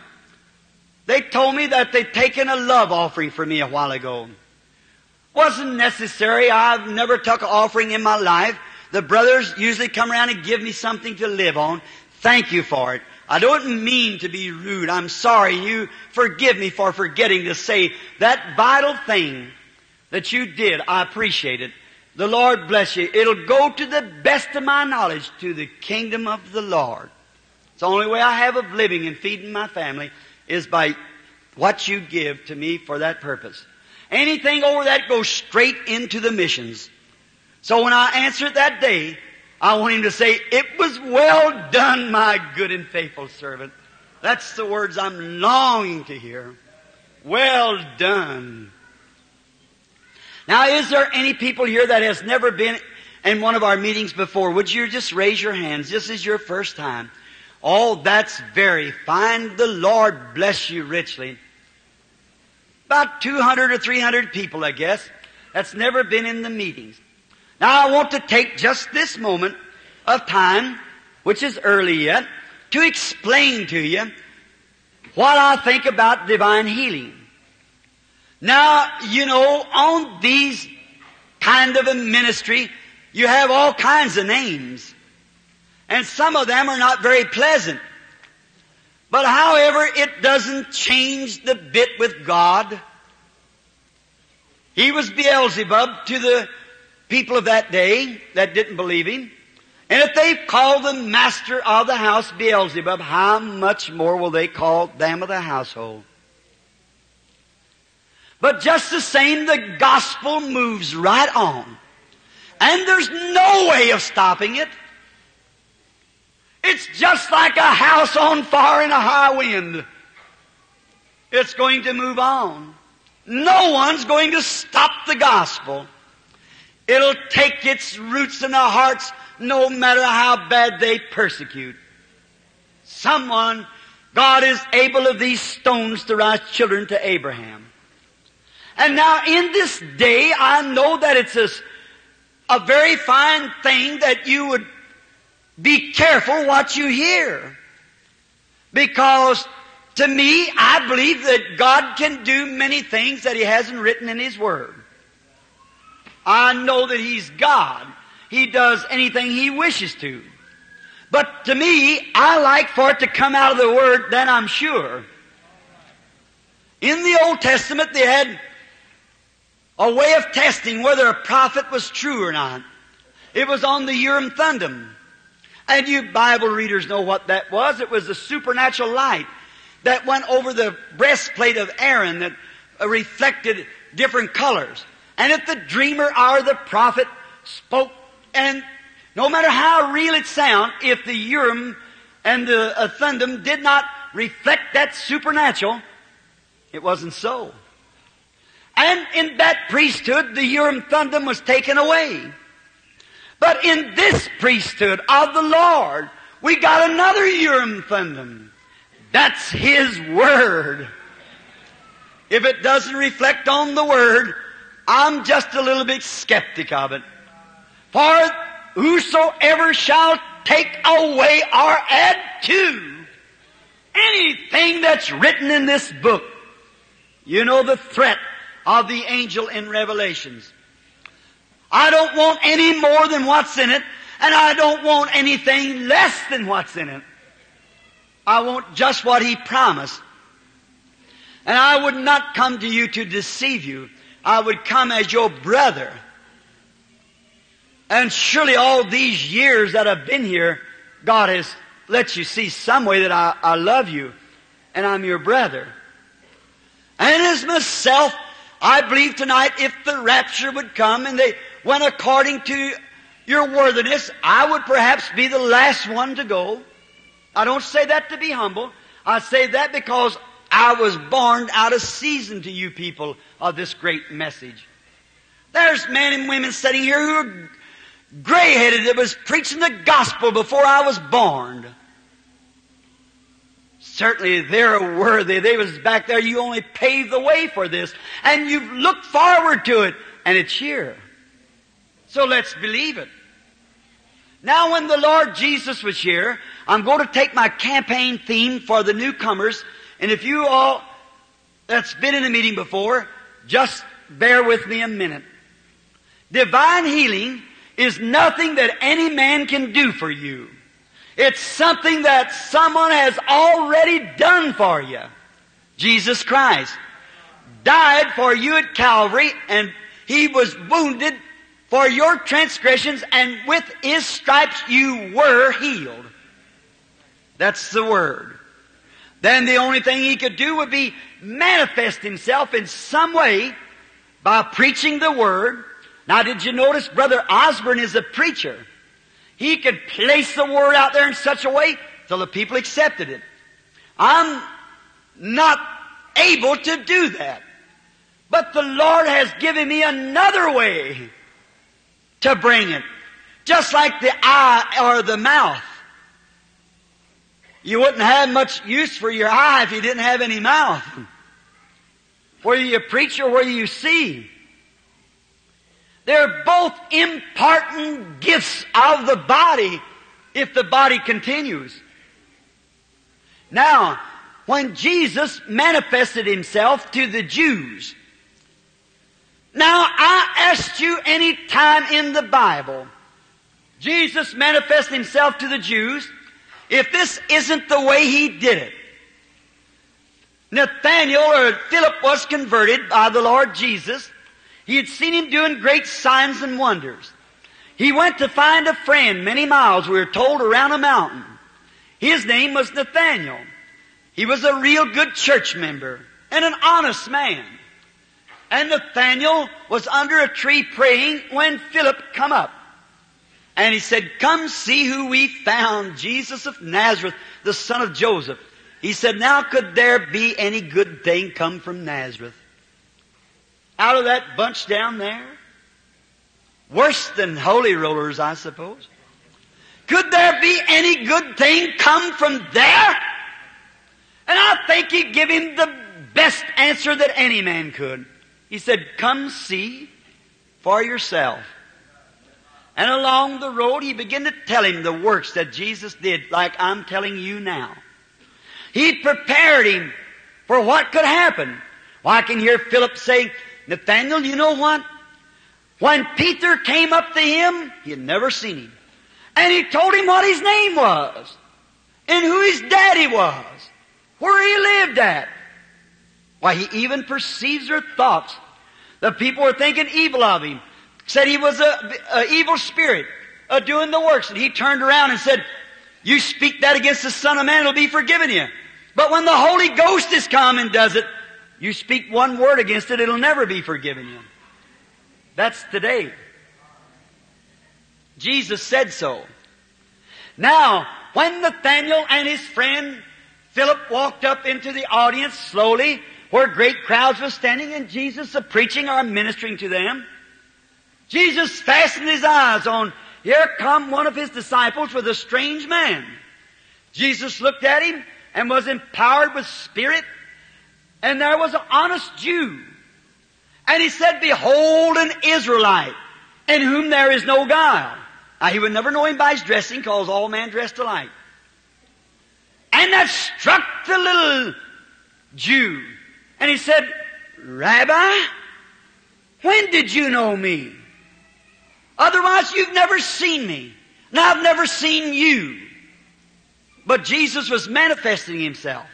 S1: They told me that they'd taken a love offering for me a while ago. Wasn't necessary. I've never took an offering in my life. The brothers usually come around and give me something to live on. Thank you for it. I don't mean to be rude. I'm sorry. You forgive me for forgetting to say that vital thing that you did. I appreciate it. The Lord bless you. It'll go to the best of my knowledge to the kingdom of the Lord. It's the only way I have of living and feeding my family is by what you give to me for that purpose. Anything over that goes straight into the missions. So when I answer it that day, I want him to say, it was well done, my good and faithful servant. That's the words I'm longing to hear. Well done. Now, is there any people here that has never been in one of our meetings before? Would you just raise your hands? This is your first time. Oh, that's very fine. The Lord bless you richly. About 200 or 300 people, I guess, that's never been in the meetings. Now I want to take just this moment of time, which is early yet, to explain to you what I think about divine healing. Now, you know, on these kind of a ministry, you have all kinds of names. And some of them are not very pleasant. But however, it doesn't change the bit with God. He was Beelzebub to the people of that day that didn't believe him. And if they call the master of the house Beelzebub, how much more will they call them of the household? But just the same, the gospel moves right on. And there's no way of stopping it. It's just like a house on fire in a high wind. It's going to move on. No one's going to stop the gospel. It'll take its roots in our hearts no matter how bad they persecute. Someone, God is able of these stones to rise children to Abraham. And now in this day, I know that it's a, a very fine thing that you would be careful what you hear. Because to me, I believe that God can do many things that He hasn't written in His Word. I know that He's God. He does anything He wishes to. But to me, I like for it to come out of the Word, then I'm sure. In the Old Testament, they had a way of testing whether a prophet was true or not. It was on the Urim Thummim. And you Bible readers know what that was. It was the supernatural light that went over the breastplate of Aaron that reflected different colors. And if the dreamer or the prophet spoke, and no matter how real it sound, if the Urim and the Thummim did not reflect that supernatural, it wasn't so. And in that priesthood, the Urim Thummim was taken away. But in this priesthood of the Lord, we got another Urim Thummim. That's His Word. If it doesn't reflect on the Word, I'm just a little bit skeptic of it. For whosoever shall take away or add to anything that's written in this book, you know the threat of the angel in Revelations. I don't want any more than what's in it, and I don't want anything less than what's in it. I want just what He promised. And I would not come to you to deceive you. I would come as your brother. And surely all these years that I've been here, God has let you see some way that I, I love you and I'm your brother. And as myself, I believe tonight if the rapture would come and they went according to your worthiness, I would perhaps be the last one to go. I don't say that to be humble. I say that because I was born out of season to you people of this great message. There's men and women sitting here who are gray-headed that was preaching the gospel before I was born. Certainly they're worthy. They was back there. You only paved the way for this. And you've looked forward to it. And it's here. So let's believe it. Now when the Lord Jesus was here, I'm going to take my campaign theme for the newcomers. And if you all that's been in a meeting before, just bear with me a minute. Divine healing is nothing that any man can do for you. It's something that someone has already done for you. Jesus Christ died for you at Calvary and He was wounded for your transgressions and with His stripes you were healed. That's the Word. Then the only thing He could do would be manifest Himself in some way by preaching the Word. Now did you notice Brother Osborn is a preacher? He could place the word out there in such a way till the people accepted it. I'm not able to do that. But the Lord has given me another way to bring it. Just like the eye or the mouth. You wouldn't have much use for your eye if you didn't have any mouth. Whether you preach or whether you see. They're both important gifts of the body if the body continues. Now, when Jesus manifested himself to the Jews, now I asked you any time in the Bible, Jesus manifested himself to the Jews, if this isn't the way he did it. Nathaniel or Philip was converted by the Lord Jesus. He had seen him doing great signs and wonders. He went to find a friend many miles, we were told, around a mountain. His name was Nathaniel. He was a real good church member and an honest man. And Nathaniel was under a tree praying when Philip come up. And he said, come see who we found, Jesus of Nazareth, the son of Joseph. He said, now could there be any good thing come from Nazareth? out of that bunch down there? Worse than holy rollers, I suppose. Could there be any good thing come from there? And I think he gave him the best answer that any man could. He said, come see for yourself. And along the road, he began to tell him the works that Jesus did, like I'm telling you now. He prepared him for what could happen. Well, I can hear Philip saying, Nathaniel, you know what? When Peter came up to him, he had never seen him. And he told him what his name was. And who his daddy was. Where he lived at. Why, he even perceives their thoughts. The people were thinking evil of him. Said he was a, evil spirit, doing the works. And he turned around and said, you speak that against the Son of Man, it'll be forgiven you. But when the Holy Ghost is come and does it, you speak one word against it, it'll never be forgiven you. That's today. Jesus said so. Now, when Nathaniel and his friend Philip walked up into the audience slowly, where great crowds were standing and Jesus was preaching or ministering to them, Jesus fastened his eyes on, here come one of his disciples with a strange man. Jesus looked at him and was empowered with spirit and there was an honest Jew. And he said, Behold an Israelite, in whom there is no guile. Now he would never know him by his dressing, cause all men dressed alike. And that struck the little Jew. And he said, Rabbi, when did you know me? Otherwise you've never seen me. And I've never seen you. But Jesus was manifesting himself.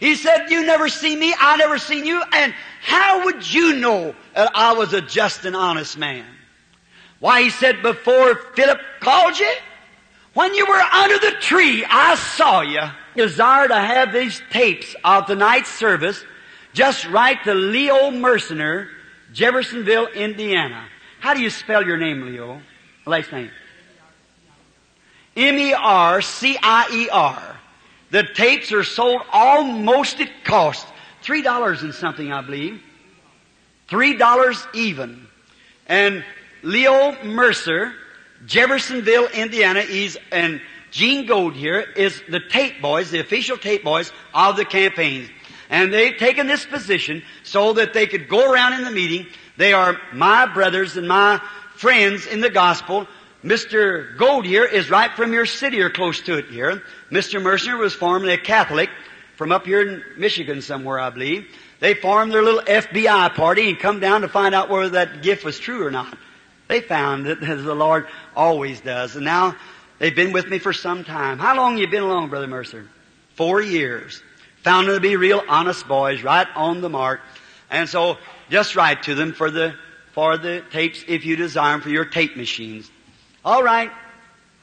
S1: He said, you never see me, I never seen you, and how would you know that I was a just and honest man? Why, he said, before Philip called you, when you were under the tree, I saw you. Desire to have these tapes of the night service, just write to Leo Mercier, Jeffersonville, Indiana. How do you spell your name, Leo? Last name. M-E-R-C-I-E-R. The tapes are sold almost at cost. Three dollars and something, I believe. Three dollars even. And Leo Mercier Jeffersonville, Indiana. He's, and Gene Goad here is the tape boys, the official tape boys of the campaigns. And they've taken this position so that they could go around in the meeting. They are my brothers and my friends in the gospel. Mr. Goad here is right from your city or close to it here. Mr. Mercier was formerly a Catholic from up here in Michigan somewhere, I believe. They formed their little FBI party and come down to find out whether that gift was true or not. They found it, as the Lord always does. And now they've been with me for some time. How long you been along, Brother Mercier? Four years. Found them to be real honest boys, right on the mark. And so just write to them for the for the tapes if you desire them for your tape machines. All right.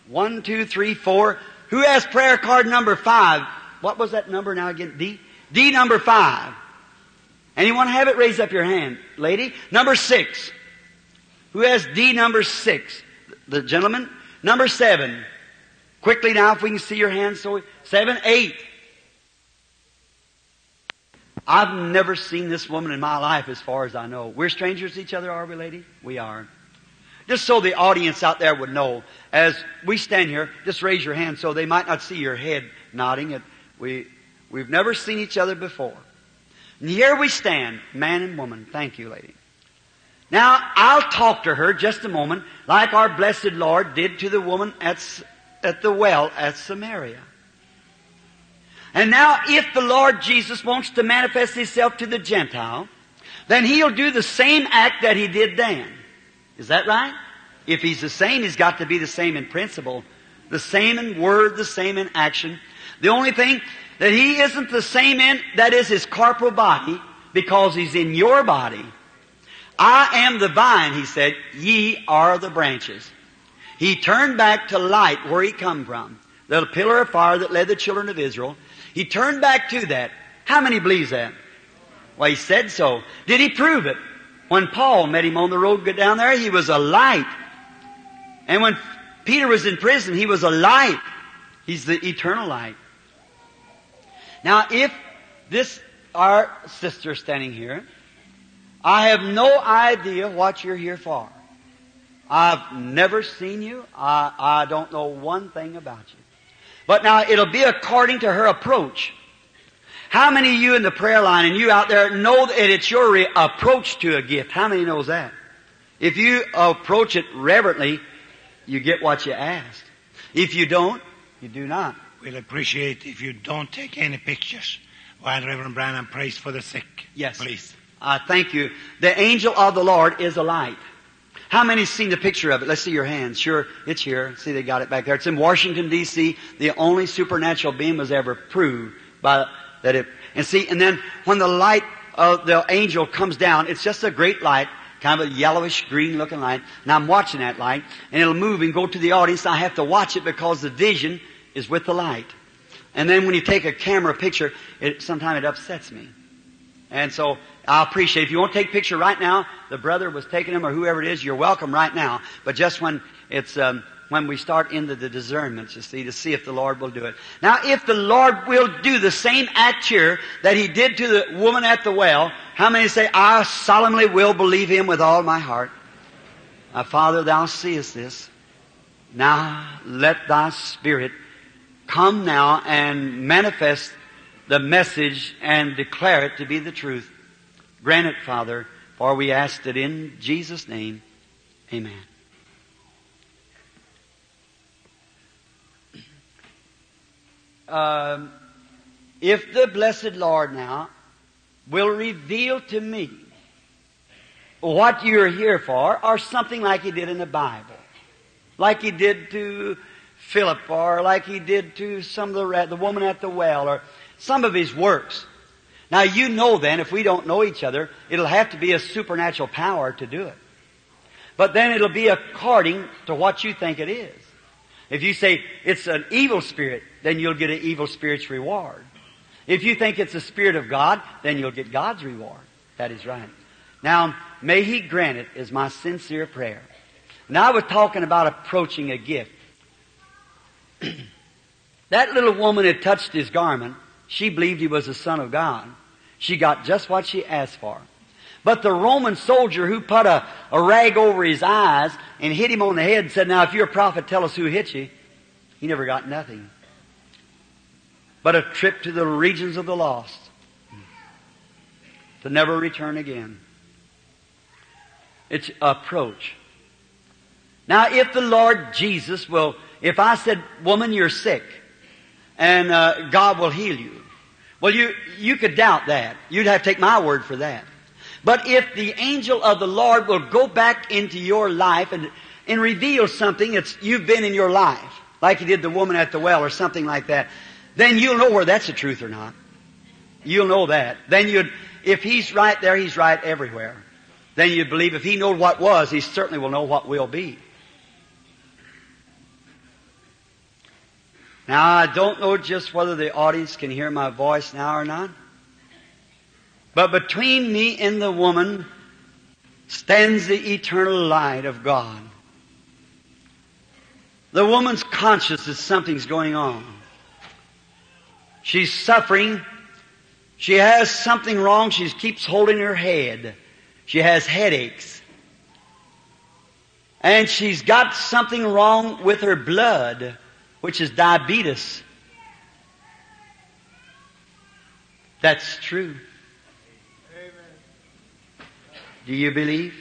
S1: One, two, three, four. Who has prayer card number five? What was that number now again? D? D number five. Anyone have it? Raise up your hand. Lady. Number six. Who has D number six? The gentleman. Number seven. Quickly now, if we can see your hands. So seven, eight. I've never seen this woman in my life as far as I know. We're strangers to each other, are we, lady? We are. Just so the audience out there would know, as we stand here, just raise your hand so they might not see your head nodding. We, we've never seen each other before. And here we stand, man and woman. Thank you, lady. Now, I'll talk to her just a moment, like our blessed Lord did to the woman at, at the well at Samaria. And now, if the Lord Jesus wants to manifest Himself to the Gentile, then He'll do the same act that He did then. Is that right? If He's the same, He's got to be the same in principle, the same in word, the same in action. The only thing that He isn't the same in, that is His corporal body, because He's in your body. I am the vine, He said, ye are the branches. He turned back to light where He come from. The pillar of fire that led the children of Israel. He turned back to that. How many believes that? Well, he said so. Did he prove it? When Paul met him on the road down there, he was a light. And when Peter was in prison, he was a light. He's the eternal light. Now, if this, our sister standing here, I have no idea what you're here for. I've never seen you. I, I don't know one thing about you. But now it'll be according to her approach. How many of you in the prayer line and you out there know that it's your re- approach to a gift? How many knows that? If you approach it reverently, you get what you asked. If you don't, you do not.
S2: We'll appreciate if you don't take any pictures while Reverend Branham prays for the sick.
S1: Yes.
S2: Please.
S1: Uh, thank you. The angel of the Lord is a light. How many seen the picture of it? Let's see your hands. Sure, it's here. See, they got it back there. It's in Washington D.C. The only supernatural being was ever proved by that it. And see, and then when the light of the angel comes down, it's just a great light, kind of a yellowish green looking light. And I'm watching that light, and it'll move and go to the audience. I have to watch it because the vision is with the light. And then when you take a camera picture, it sometimes it upsets me. And so I appreciate it. If you won't take a picture right now, the brother was taking them or whoever it is, you're welcome right now. But just when it's, um, when we start into the discernment, you see, to see if the Lord will do it. Now, if the Lord will do the same act here that He did to the woman at the well, how many say, I solemnly will believe Him with all my heart? My Father, Thou seest this. Now, let Thy Spirit come now and manifest the message and declare it to be the truth. Grant it, Father, for we ask it in Jesus' name. Amen. Um, if the blessed Lord now will reveal to me what you're here for, or something like He did in the Bible, like He did to Philip, or like He did to some of the the woman at the well, or some of His works. Now you know then, if we don't know each other, it'll have to be a supernatural power to do it. But then it'll be according to what you think it is. If you say it's an evil spirit, then you'll get an evil spirit's reward. If you think it's a spirit of God, then you'll get God's reward. That is right. Now, may He grant it is my sincere prayer. Now I was talking about approaching a gift. that little woman had touched his garment she believed he was the Son of God. She got just what she asked for. But the Roman soldier who put a, a rag over his eyes and hit him on the head and said, Now, if you're a prophet, tell us who hit you. He never got nothing. But a trip to the regions of the lost to never return again. It's approach. Now, if the Lord Jesus will, if I said, woman, you're sick, and uh, God will heal you, well, you, you could doubt that. You'd have to take my word for that. But if the angel of the Lord will go back into your life and, and reveal something that's you've been in your life, like he did the woman at the well or something like that, then you'll know where that's the truth or not. You'll know that. Then you'd, if he's right there, he's right everywhere. Then you'd believe if he knows what was, he certainly will know what will be. Now, I don't know just whether the audience can hear my voice now or not. But between me and the woman stands the eternal light of God. The woman's conscious that something's going on. She's suffering. She has something wrong. She keeps holding her head. She has headaches. And she's got something wrong with her blood which is diabetes. That's true. Do you believe?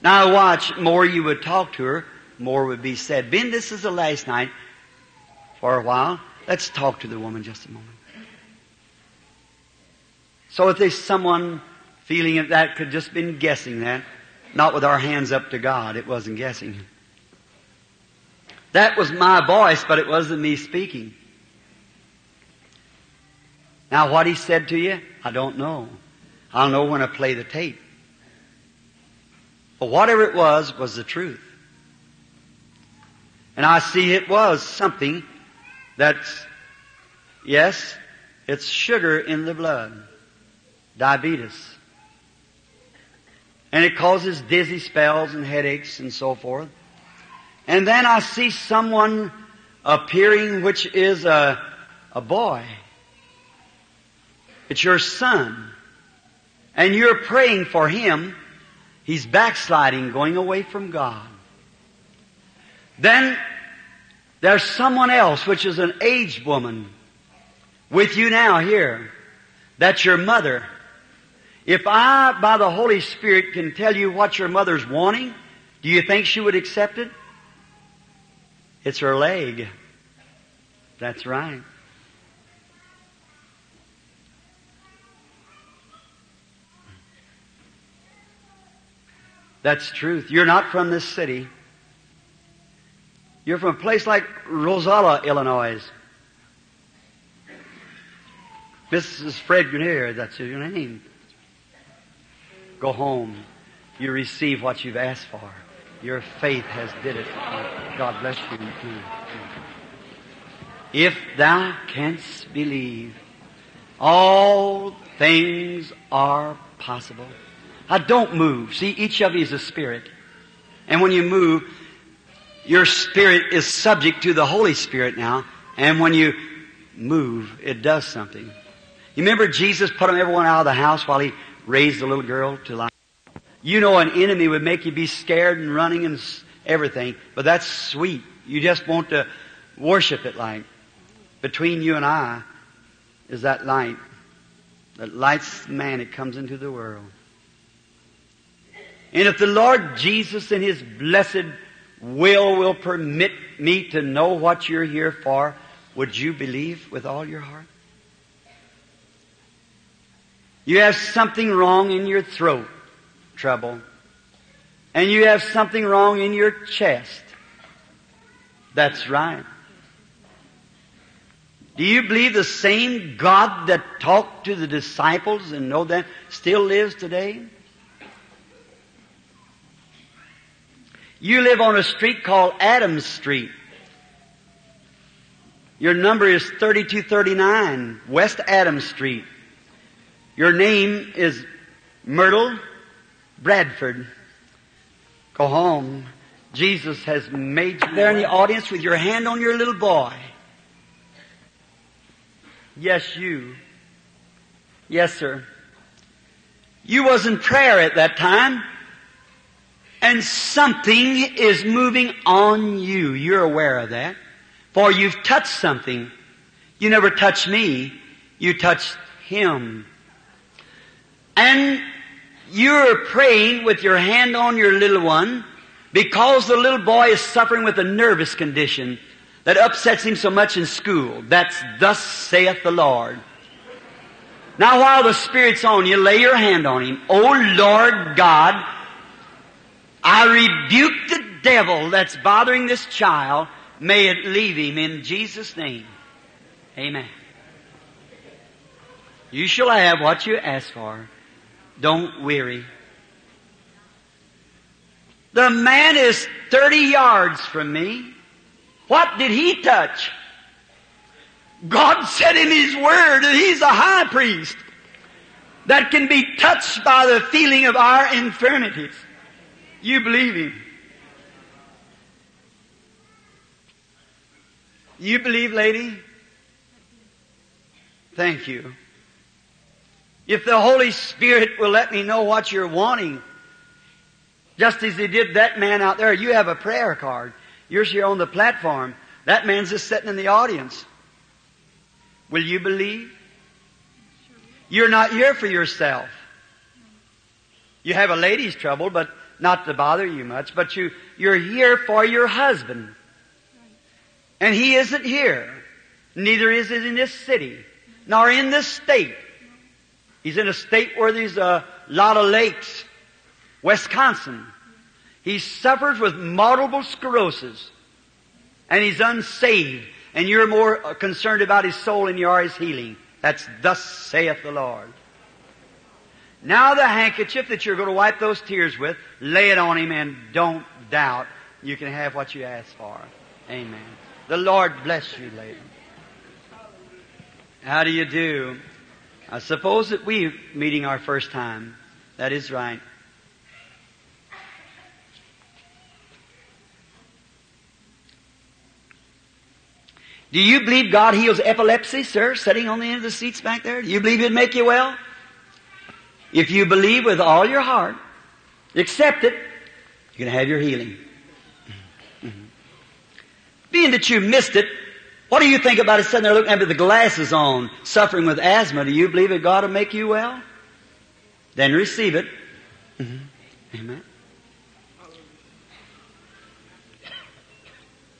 S1: Now watch, more you would talk to her, more would be said. Ben, this is the last night for a while. Let's talk to the woman just a moment. So if there's someone feeling that that could just been guessing that, not with our hands up to God, it wasn't guessing. That was my voice, but it wasn't me speaking. Now what he said to you, I don't know. I'll know when I play the tape. But whatever it was, was the truth. And I see it was something that's, yes, it's sugar in the blood. Diabetes. And it causes dizzy spells and headaches and so forth. And then I see someone appearing which is a, a boy. It's your son. And you're praying for him. He's backsliding, going away from God. Then there's someone else, which is an aged woman, with you now here. That's your mother. If I, by the Holy Spirit, can tell you what your mother's wanting, do you think she would accept it? It's her leg. That's right. That's truth. You're not from this city. You're from a place like Roselle, Illinois. Mrs. Fred Grenier, that's your name. Go home. You receive what you've asked for. Your faith has did it. God bless you. If thou canst believe, all things are possible. I don't move. See, each of you is a spirit. And when you move, your spirit is subject to the Holy Spirit now. And when you move, it does something. You remember Jesus put everyone out of the house while he raised the little girl to life? You know an enemy would make you be scared and running and everything, but that's sweet. You just want to worship it like. Between you and I is that light. That lights man, it comes into the world. And if the Lord Jesus in His blessed will will permit me to know what you're here for, would you believe with all your heart? You have something wrong in your throat trouble. And you have something wrong in your chest. That's right. Do you believe the same God that talked to the disciples and know that still lives today? You live on a street called Adams Street. Your number is 3239 West Adams Street. Your name is Myrtle Bradford, go home. Jesus has made you there in the audience with your hand on your little boy. Yes, you. Yes, sir. You was in prayer at that time, and something is moving on you. You're aware of that. For you've touched something. You never touched me. You touched Him. And you're praying with your hand on your little one because the little boy is suffering with a nervous condition that upsets him so much in school. That's thus saith the Lord. Now while the Spirit's on you, lay your hand on him. Oh Lord God, I rebuke the devil that's bothering this child. May it leave him in Jesus' name. Amen. You shall have what you ask for. Don't weary. The man is 30 yards from me. What did he touch? God said in His Word that He's a high priest that can be touched by the feeling of our infirmities. You believe Him. You believe, lady? Thank you. If the Holy Spirit will let me know what you're wanting, just as He did that man out there, you have a prayer card. You're here on the platform. That man's just sitting in the audience. Will you believe? You're not here for yourself. You have a lady's trouble, but not to bother you much, but you, you're here for your husband. And he isn't here. Neither is he in this city, nor in this state. He's in a state where there's a lot of lakes. Wisconsin. He suffers with multiple sclerosis. And he's unsaved. And you're more concerned about his soul than you are his healing. That's thus saith the Lord. Now the handkerchief that you're going to wipe those tears with, lay it on him and don't doubt you can have what you ask for. Amen. The Lord bless you, lady. How do you do? I suppose that we meeting our first time. That is right. Do you believe God heals epilepsy, sir, sitting on the end of the seats back there? Do you believe He'd make you well? If you believe with all your heart, accept it, you're going to have your healing. Mm-hmm. Being that you missed it, what do you think about it sitting there looking at with the glasses on, suffering with asthma? Do you believe that God will make you well? Then receive it. Mm-hmm. Amen.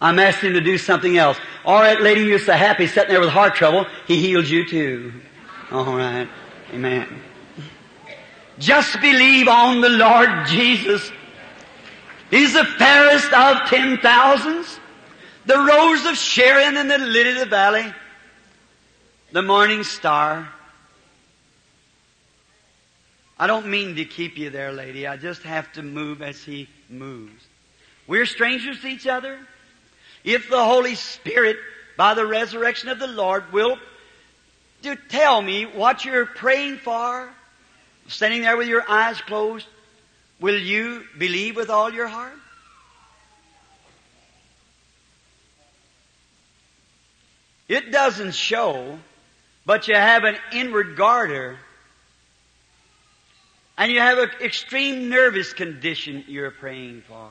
S1: I'm asking him to do something else. All right, lady, you're so happy sitting there with heart trouble. He heals you too. All right. Amen. Just believe on the Lord Jesus. He's the fairest of ten thousands. The rose of Sharon and the lily of the valley. The morning star. I don't mean to keep you there, lady. I just have to move as he moves. We're strangers to each other. If the Holy Spirit, by the resurrection of the Lord, will to tell me what you're praying for, standing there with your eyes closed, will you believe with all your heart? It doesn't show, but you have an inward goiter. And you have an extreme nervous condition you're praying for.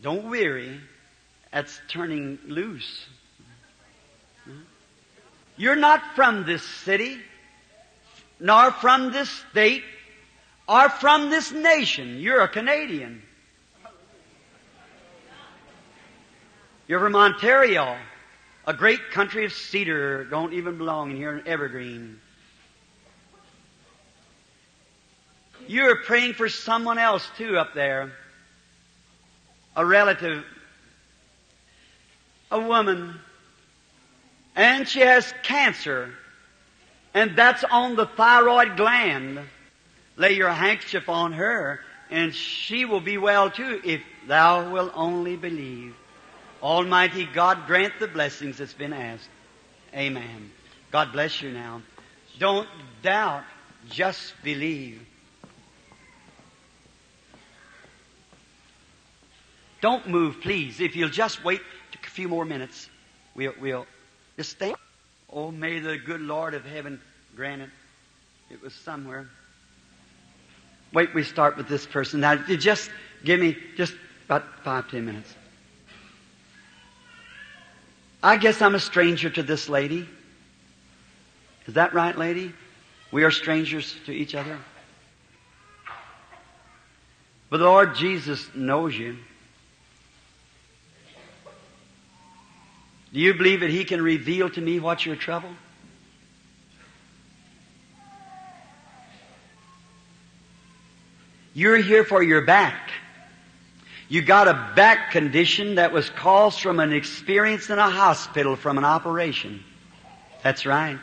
S1: Don't weary. That's turning loose. You're not from this city, nor from this state, or from this nation. You're a Canadian. You're from Ontario, a great country of cedar. Don't even belong in here in Evergreen. You're praying for someone else too up there a relative, a woman, and she has cancer, and that's on the thyroid gland. Lay your handkerchief on her, and she will be well too if thou will only believe. Almighty God grant the blessings that's been asked. Amen. God bless you now. Don't doubt, just believe. Don't move, please. If you'll just wait a few more minutes, we'll, we'll just stay. Oh, may the good Lord of heaven grant it. It was somewhere. Wait, we start with this person. Now, just give me just about five, ten minutes. I guess I'm a stranger to this lady. Is that right, lady? We are strangers to each other. But the Lord Jesus knows you. Do you believe that He can reveal to me what's your trouble? You're here for your back. You got a back condition that was caused from an experience in a hospital from an operation. That's right.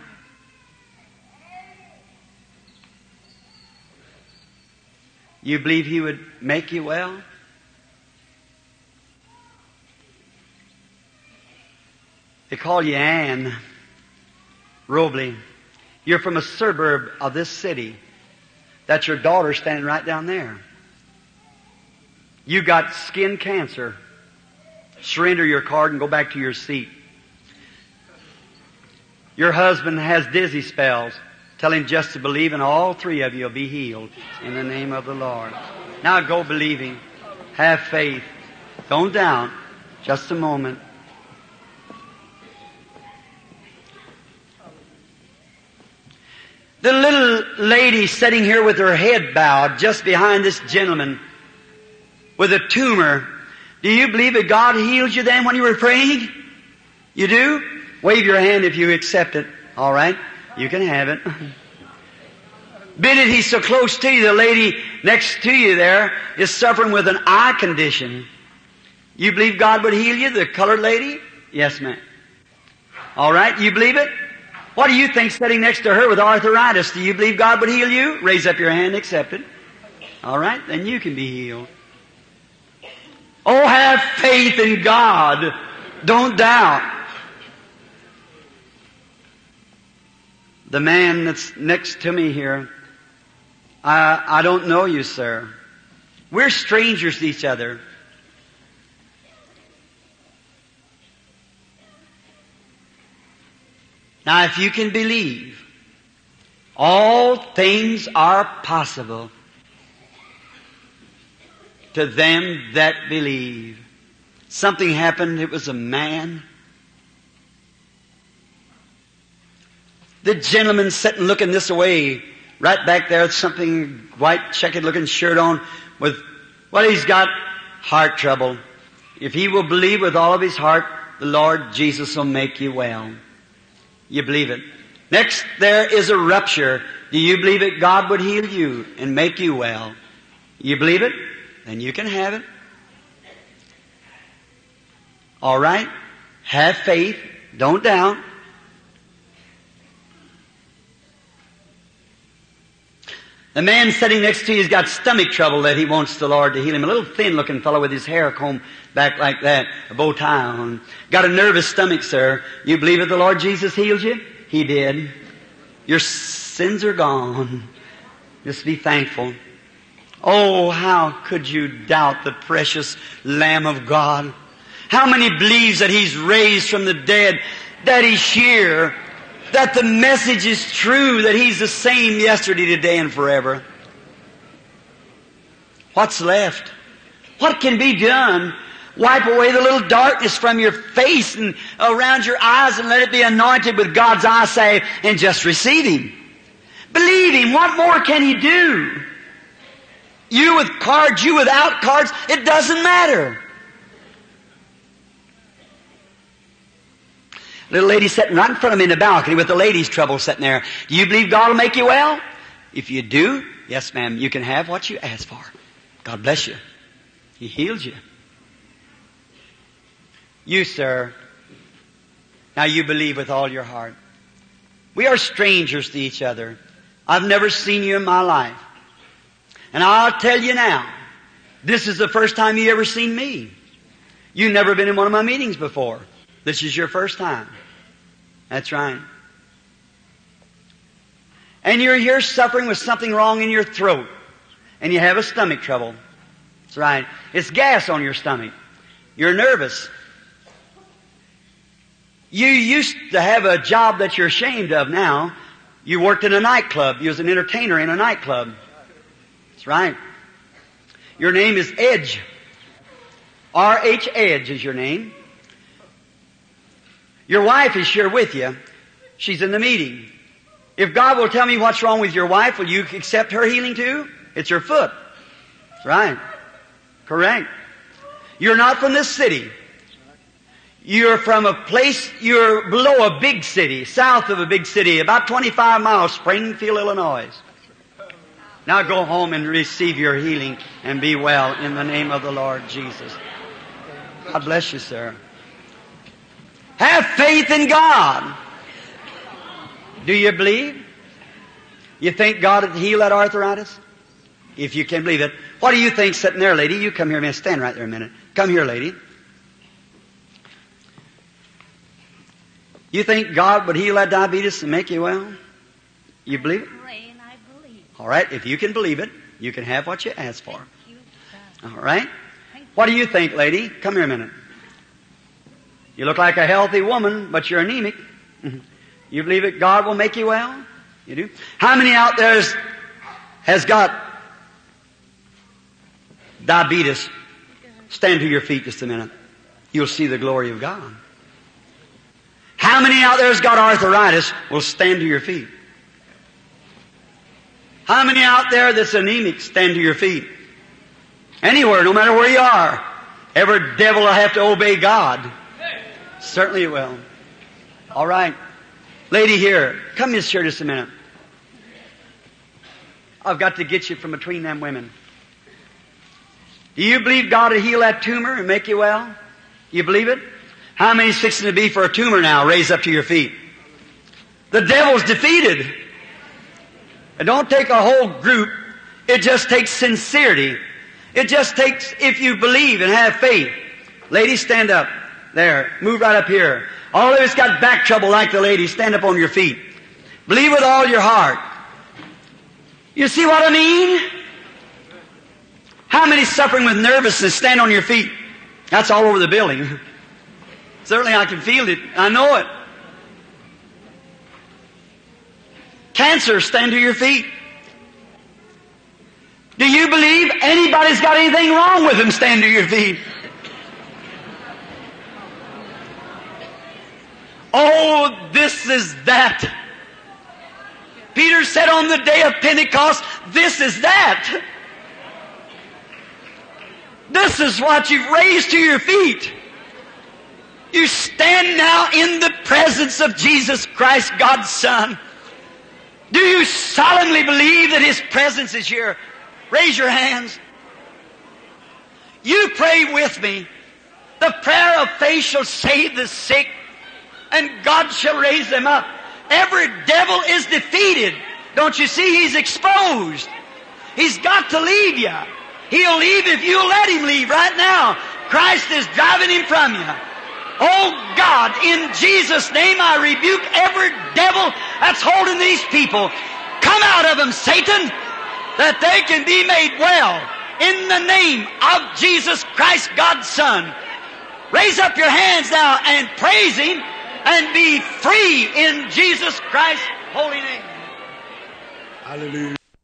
S1: You believe He would make you well? They call you Anne Robley. You're from a suburb of this city. That's your daughter standing right down there. You got skin cancer. Surrender your card and go back to your seat. Your husband has dizzy spells. Tell him just to believe and all three of you will be healed in the name of the Lord. Now go believing. Have faith. Don't doubt. Just a moment. The little lady sitting here with her head bowed just behind this gentleman with a tumor. Do you believe that God healed you then when you were praying? You do? Wave your hand if you accept it. All right? You can have it. Bennett, he's so close to you. The lady next to you there is suffering with an eye condition. You believe God would heal you, the colored lady? Yes, ma'am. All right, you believe it? What do you think sitting next to her with arthritis? Do you believe God would heal you? Raise up your hand, accept it. All right, then you can be healed. Oh, have faith in God. Don't doubt. The man that's next to me here, I, I don't know you, sir. We're strangers to each other. Now, if you can believe, all things are possible to them that believe. Something happened. It was a man. The gentleman sitting looking this way, right back there, something white checkered looking shirt on with, well, he's got heart trouble. If he will believe with all of his heart, the Lord Jesus will make you well. You believe it. Next, there is a rupture. Do you believe that God would heal you and make you well? You believe it? Then you can have it. All right? Have faith. Don't doubt. The man sitting next to you has got stomach trouble that he wants the Lord to heal him. A little thin looking fellow with his hair combed back like that, a bow tie on. Got a nervous stomach, sir. You believe that the Lord Jesus healed you? He did. Your sins are gone. Just be thankful. Oh, how could you doubt the precious Lamb of God? How many believes that He's raised from the dead, that He's here, that the message is true, that He's the same yesterday, today, and forever? What's left? What can be done? Wipe away the little darkness from your face and around your eyes and let it be anointed with God's eyesight and just receive Him. Believe Him. What more can He do? You with cards, you without cards, it doesn't matter. Little lady sitting right in front of me in the balcony with the ladies' trouble sitting there. Do you believe God will make you well? If you do, yes ma'am, you can have what you ask for. God bless you. He heals you. You, sir, now you believe with all your heart. We are strangers to each other. I've never seen you in my life. And I'll tell you now, this is the first time you ever seen me. You've never been in one of my meetings before. This is your first time. That's right. And you're here suffering with something wrong in your throat. And you have a stomach trouble. That's right. It's gas on your stomach. You're nervous. You used to have a job that you're ashamed of now. You worked in a nightclub. You was an entertainer in a nightclub. Right. Your name is Edge. R.H. Edge is your name. Your wife is here with you. She's in the meeting. If God will tell me what's wrong with your wife, will you accept her healing too? It's her foot. That's right. Correct. You're not from this city. You're from a place, you're below a big city, south of a big city, about 25 miles, Springfield, Illinois. Now go home and receive your healing and be well in the name of the Lord Jesus. God bless you, sir. Have faith in God. Do you believe? You think God would heal that arthritis? If you can believe it. What do you think sitting there, lady? You come here minute. Stand right there a minute. Come here, lady. You think God would heal that diabetes and make you well? You believe it?
S3: Pray and I believe.
S1: All right. If you can believe it, you can have what you ask for.
S3: Thank you, God.
S1: All right. What do you think, lady? Come here a minute. You look like a healthy woman, but you're anemic. You believe that God will make you well? You do? How many out there has got diabetes? Stand to your feet just a minute. You'll see the glory of God. How many out there has got arthritis will stand to your feet? How many out there that's anemic stand to your feet? Anywhere, no matter where you are. Every devil will have to obey God. Certainly it will. All right. Lady here, come this here just a minute. I've got to get you from between them women. Do you believe God will heal that tumor and make you well? You believe it? How many's fixing to be for a tumor now? Raise up to your feet. The devil's defeated. It don't take a whole group. It just takes sincerity. It just takes if you believe and have faith. Ladies, stand up. There. Move right up here. All of us got back trouble like the ladies. Stand up on your feet. Believe with all your heart. You see what I mean? How many suffering with nervousness stand on your feet? That's all over the building. Certainly I can feel it. I know it. Cancer, stand to your feet. Do you believe anybody's got anything wrong with them? Stand to your feet. Oh, this is that. Peter said on the day of Pentecost, this is that. This is what you've raised to your feet. You stand now in the presence of Jesus Christ, God's Son. Do you solemnly believe that His presence is here? Raise your hands. You pray with me. The prayer of faith shall save the sick, and God shall raise them up. Every devil is defeated. Don't you see? He's exposed. He's got to leave you. He'll leave if you'll let him leave right now. Christ is driving him from you. Oh God, in Jesus' name I rebuke every devil that's holding these people. Come out of them, Satan, that they can be made well in the name of Jesus Christ, God's Son. Raise up your hands now and praise Him and be free in Jesus Christ's holy name.
S4: Hallelujah.